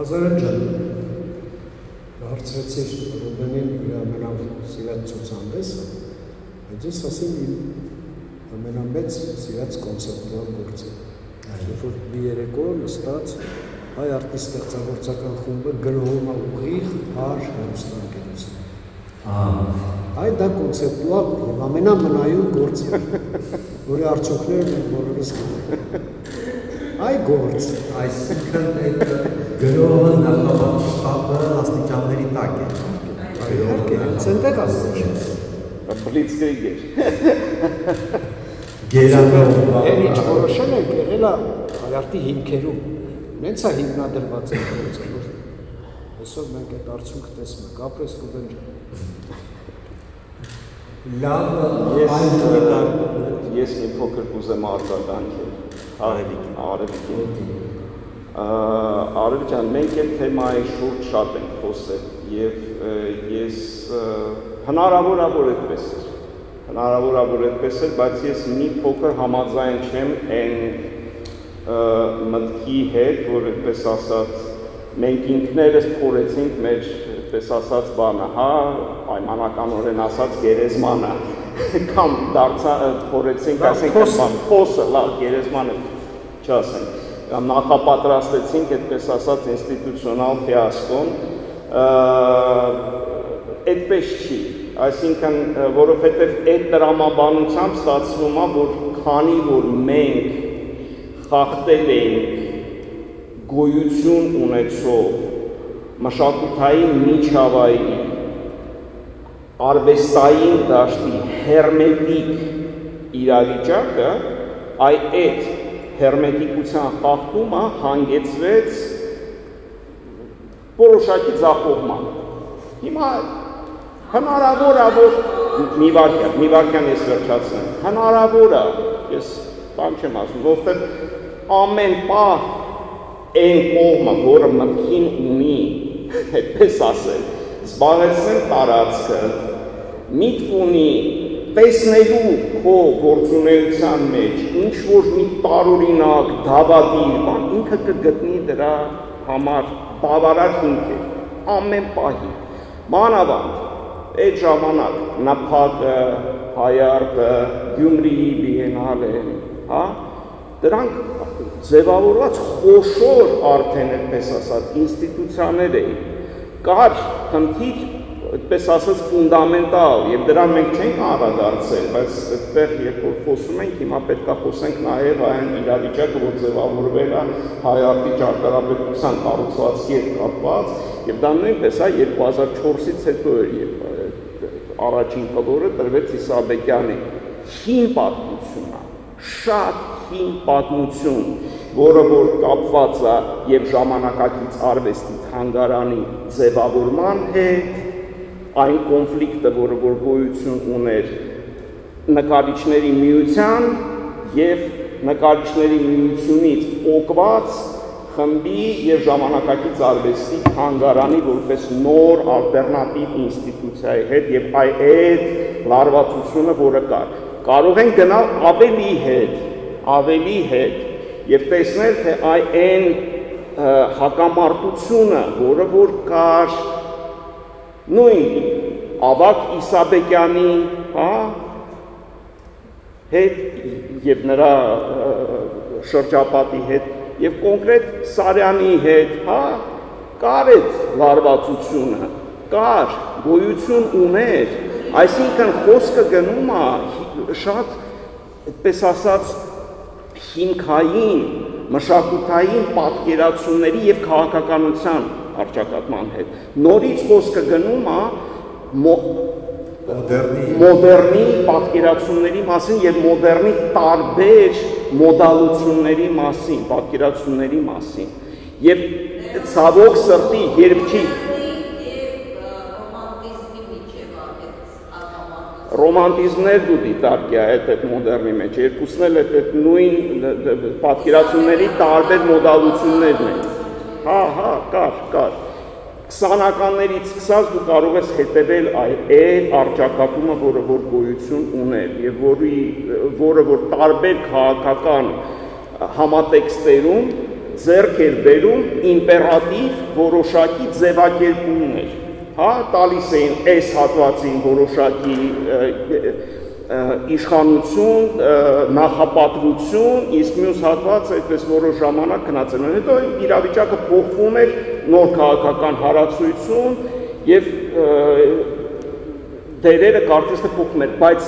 Նազարեթ ջան, հարցրեցիր Ռուբենին իր ամենավ սիրած ցուցահանդեսը, բայց ես ասեմ իմ ամենամեծ սիրած կոնցեպտուալ գործը։ Երբ որ մի երեկո նստած հայ արտի ստեղծագործական խումբը գրողում է ուղիղ հար հերոստանգերություն։ Այ դա կոնցեպտուալ եւ ամենամնայուն գործը, որի արդյունքներն բոլորս Այ գործ, այսինքն այդ գրողը նախաբան շտաբը աստիճանների տակ է։ Իհարկե, ցենտեղ ասում։ Բլիցկրիգ էր։ Գերանով Այն ինչ որոշել եք, եղել է հայարտի հիմքերում։ Նենց է հիմնադրված այդ գործը, որ այսօր մենք այդ արդյունքը տեսնում ենք, ապրես Ռուբեն ջան։ Լավ, Ես ես մի փոքր կուզեմ արձագանքել։ Արևիկ։ Արևիկին։ Արև ջան, մենք այդ թեմայի շուրջ շատ ենք խոսել եւ ես ը, հնարավոր է որ այդպես է։ Հնարավոր է որ այդպես է, բայց ես մի փոքր համաձայն չեմ այն մտքի հետ, որ այդպես ասած մենք ինքներս փորեցինք մեր այդպես ասած բանը, հա, պայմանականորեն ասած գերեզմանը կամ դարձա փորեցինք, ասենք բան, փոսը, լավ, գերեզմանը չասենք նախապատրաստեցինք այդպես ասած ինստիտուցիոնալ ֆիասկոն այդպես չի այսինքն որովհետև այդ դրամաբանությամբ ստացվում է որ քանի որ մենք խախտել ենք գոյություն ունեցող մշակութային միջավայրի արվեստային դաշտի հերմետիկ իրավիճակը այ այդ հերմետիկության խախտումը հանգեցրեց որոշակի ձախողման։ Հիմա հնարավոր է որ մի վարքյան, մի վարքյան ես վերջացնեմ։ Հնարավոր է, ես բան չեմ ասում, որովհետև ամեն պահ այն կողմը, որը մտքին ունի, այդպես ասել, զբաղեցնել տարածքը, միտք ունի տեսնելու քո գործունեության մեջ ինչ որ մի տարօրինակ դավադիր բան ինքը կգտնի դրա համար բավարար հիմքեր ամեն պահի մանավանդ այդ ժամանակ նապակը հայարտը գյումրիի բիենալեն հա դրանք ձևավորված խոշոր արդեն այդպես ասած ինստիտուցիաներ էին կար խնդիր այդպես ասած ֆունդամենտալ եւ դրան մենք չենք անդրադարձել, բայց այդտեղ երբ որ խոսում ենք, հիմա պետք է խոսենք նաեւ այն իրավիճակը, որ ձևավորվել է հայարտի ճարտարապետության կառուցվածքի հետ կապված, եւ դա նույնպես է 2004-ից հետո էր, երբ առաջին կլորը տրվեց Իսաբեկյանի հին պատմությունը, շատ հին պատմություն, որը որ կապված է եւ ժամանակակից արվեստի թանգարանի ձևավորման հետ, այն կոնֆլիկտը, որը որ գոյություն ուներ նկարիչների միության եւ նկարիչների միությունից օկված խմբի եւ ժամանակակից արվեստի հանգարանի որպես նոր ալտերնատիվ ինստիտուցիայի հետ եւ այ այդ լարվածությունը, որը կար։ Կարող են գնալ ավելի հետ, ավելի հետ եւ տեսնել թե այ այն հակամարտությունը, որը որ կար նույն Ավակ Իսաբեկյանի, հա, հետ եւ նրա շրջապատի հետ եւ կոնկրետ Սարյանի հետ, հա, կար այդ լարվածությունը, կար, գոյություն ուներ, այսինքն խոսքը գնում է շատ այդպես ասած հիմքային մշակութային պատկերացումների եւ քաղաքականության արճակատման հետ։ Նորից խոսքը գնում է մոդեռնի մոդեռնի պատկերացումների մասին եւ մոդեռնի տարբեր մոդալությունների մասին, պատկերացումների մասին։ Եւ ցավոք սրտի, երբ չի ռոմանտիզմներ դու դիտարկի այդ այդ մոդեռնի մեջ երկուսն էլ այդ նույն պատկերացումների տարբեր մոդալություններն են Հա, հա, կար, կար։ 20-ականներից սկսած դու կարող ես հետևել այդ արճակատումը, որը որ գոյություն ուներ եւ որի որը որ տարբեր քաղաքական համատեքստերում ձեռք էր բերում իմպերատիվ որոշակի ձևակերպումներ։ Հա, տալիս էին այս հատվածին որոշակի իշխանություն, նախապատվություն, իսկ մյուս հատվածը այդպես որոշ ժամանակ գնացել են։ Հետո իրավիճակը փոխվում էր, նոր քաղաքական հարացույցում եւ դերերը կարծես թե փոխվում էր, բայց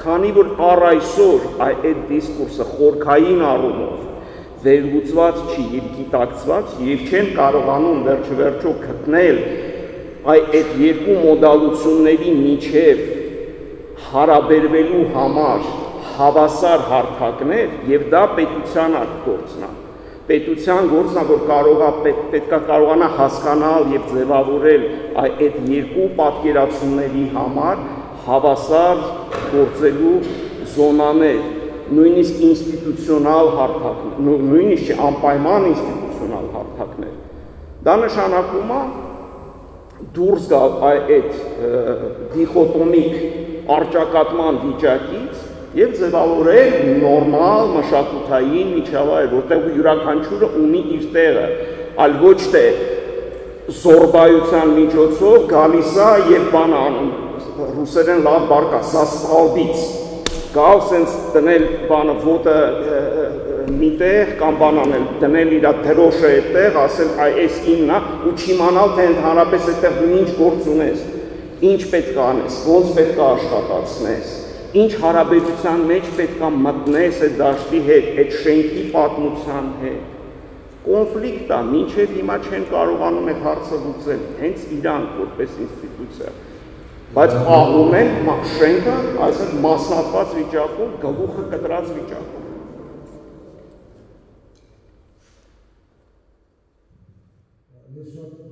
քանի որ առ այսօր այդ դիսկուրսը խորքային առումով վերլուծված չի եւ գիտակցված եւ չեն կարողանում վերջվերջո գտնել այդ երկու մոդալությունների միջև հարաբերվելու համար հավասար հարթակներ եւ դա պետության գործն է պետության գործն է որ կարողա պետ, պետքա կարողանա հասկանալ եւ ձևավորել այդ երկու պատկերացումների համար հավասար գործելու զոնաներ նույնիսկ ինստիտուցիոնալ հարթակներ նույնիսկ անպայման ինստիտուցիոնալ հարթակներ դա նշանակում է դուրս գալ այդ դիխոտոմիկ արճակատման վիճակից եւ ձևավորել նորմալ մշակութային միջավայր, որտեղ յուրաքանչյուրը ունի իր տեղը, այլ ոչ թե զորբայության միջոցով գալիս է եւ բան անում ռուսերեն լավ բարկա սա ստալբից գալ սենց դնել բանը ոտը միտեղ կամ բան անել դնել իր դրոշը այդտեղ ասել այ էս ինն է ու չիմանալ թե ընդհանրապես այդտեղ դու ինչ գործ ունես ինչ պետք է անես ոնց պետք է աշխատացնես ինչ հարաբերության մեջ պետք է մտնես այդ դաշտի հետ, այդ շենքի պատմության հետ։ Կոնֆլիկտ է, մինչև հիմա չեն կարողանում այդ հարցը լուծել, հենց իրանք որպես ինստիտուցիա։ Բայց աղում են շենքը, այսինքն մասնատված վիճակում, գլուխը կտրած վիճակում։ Ես շատ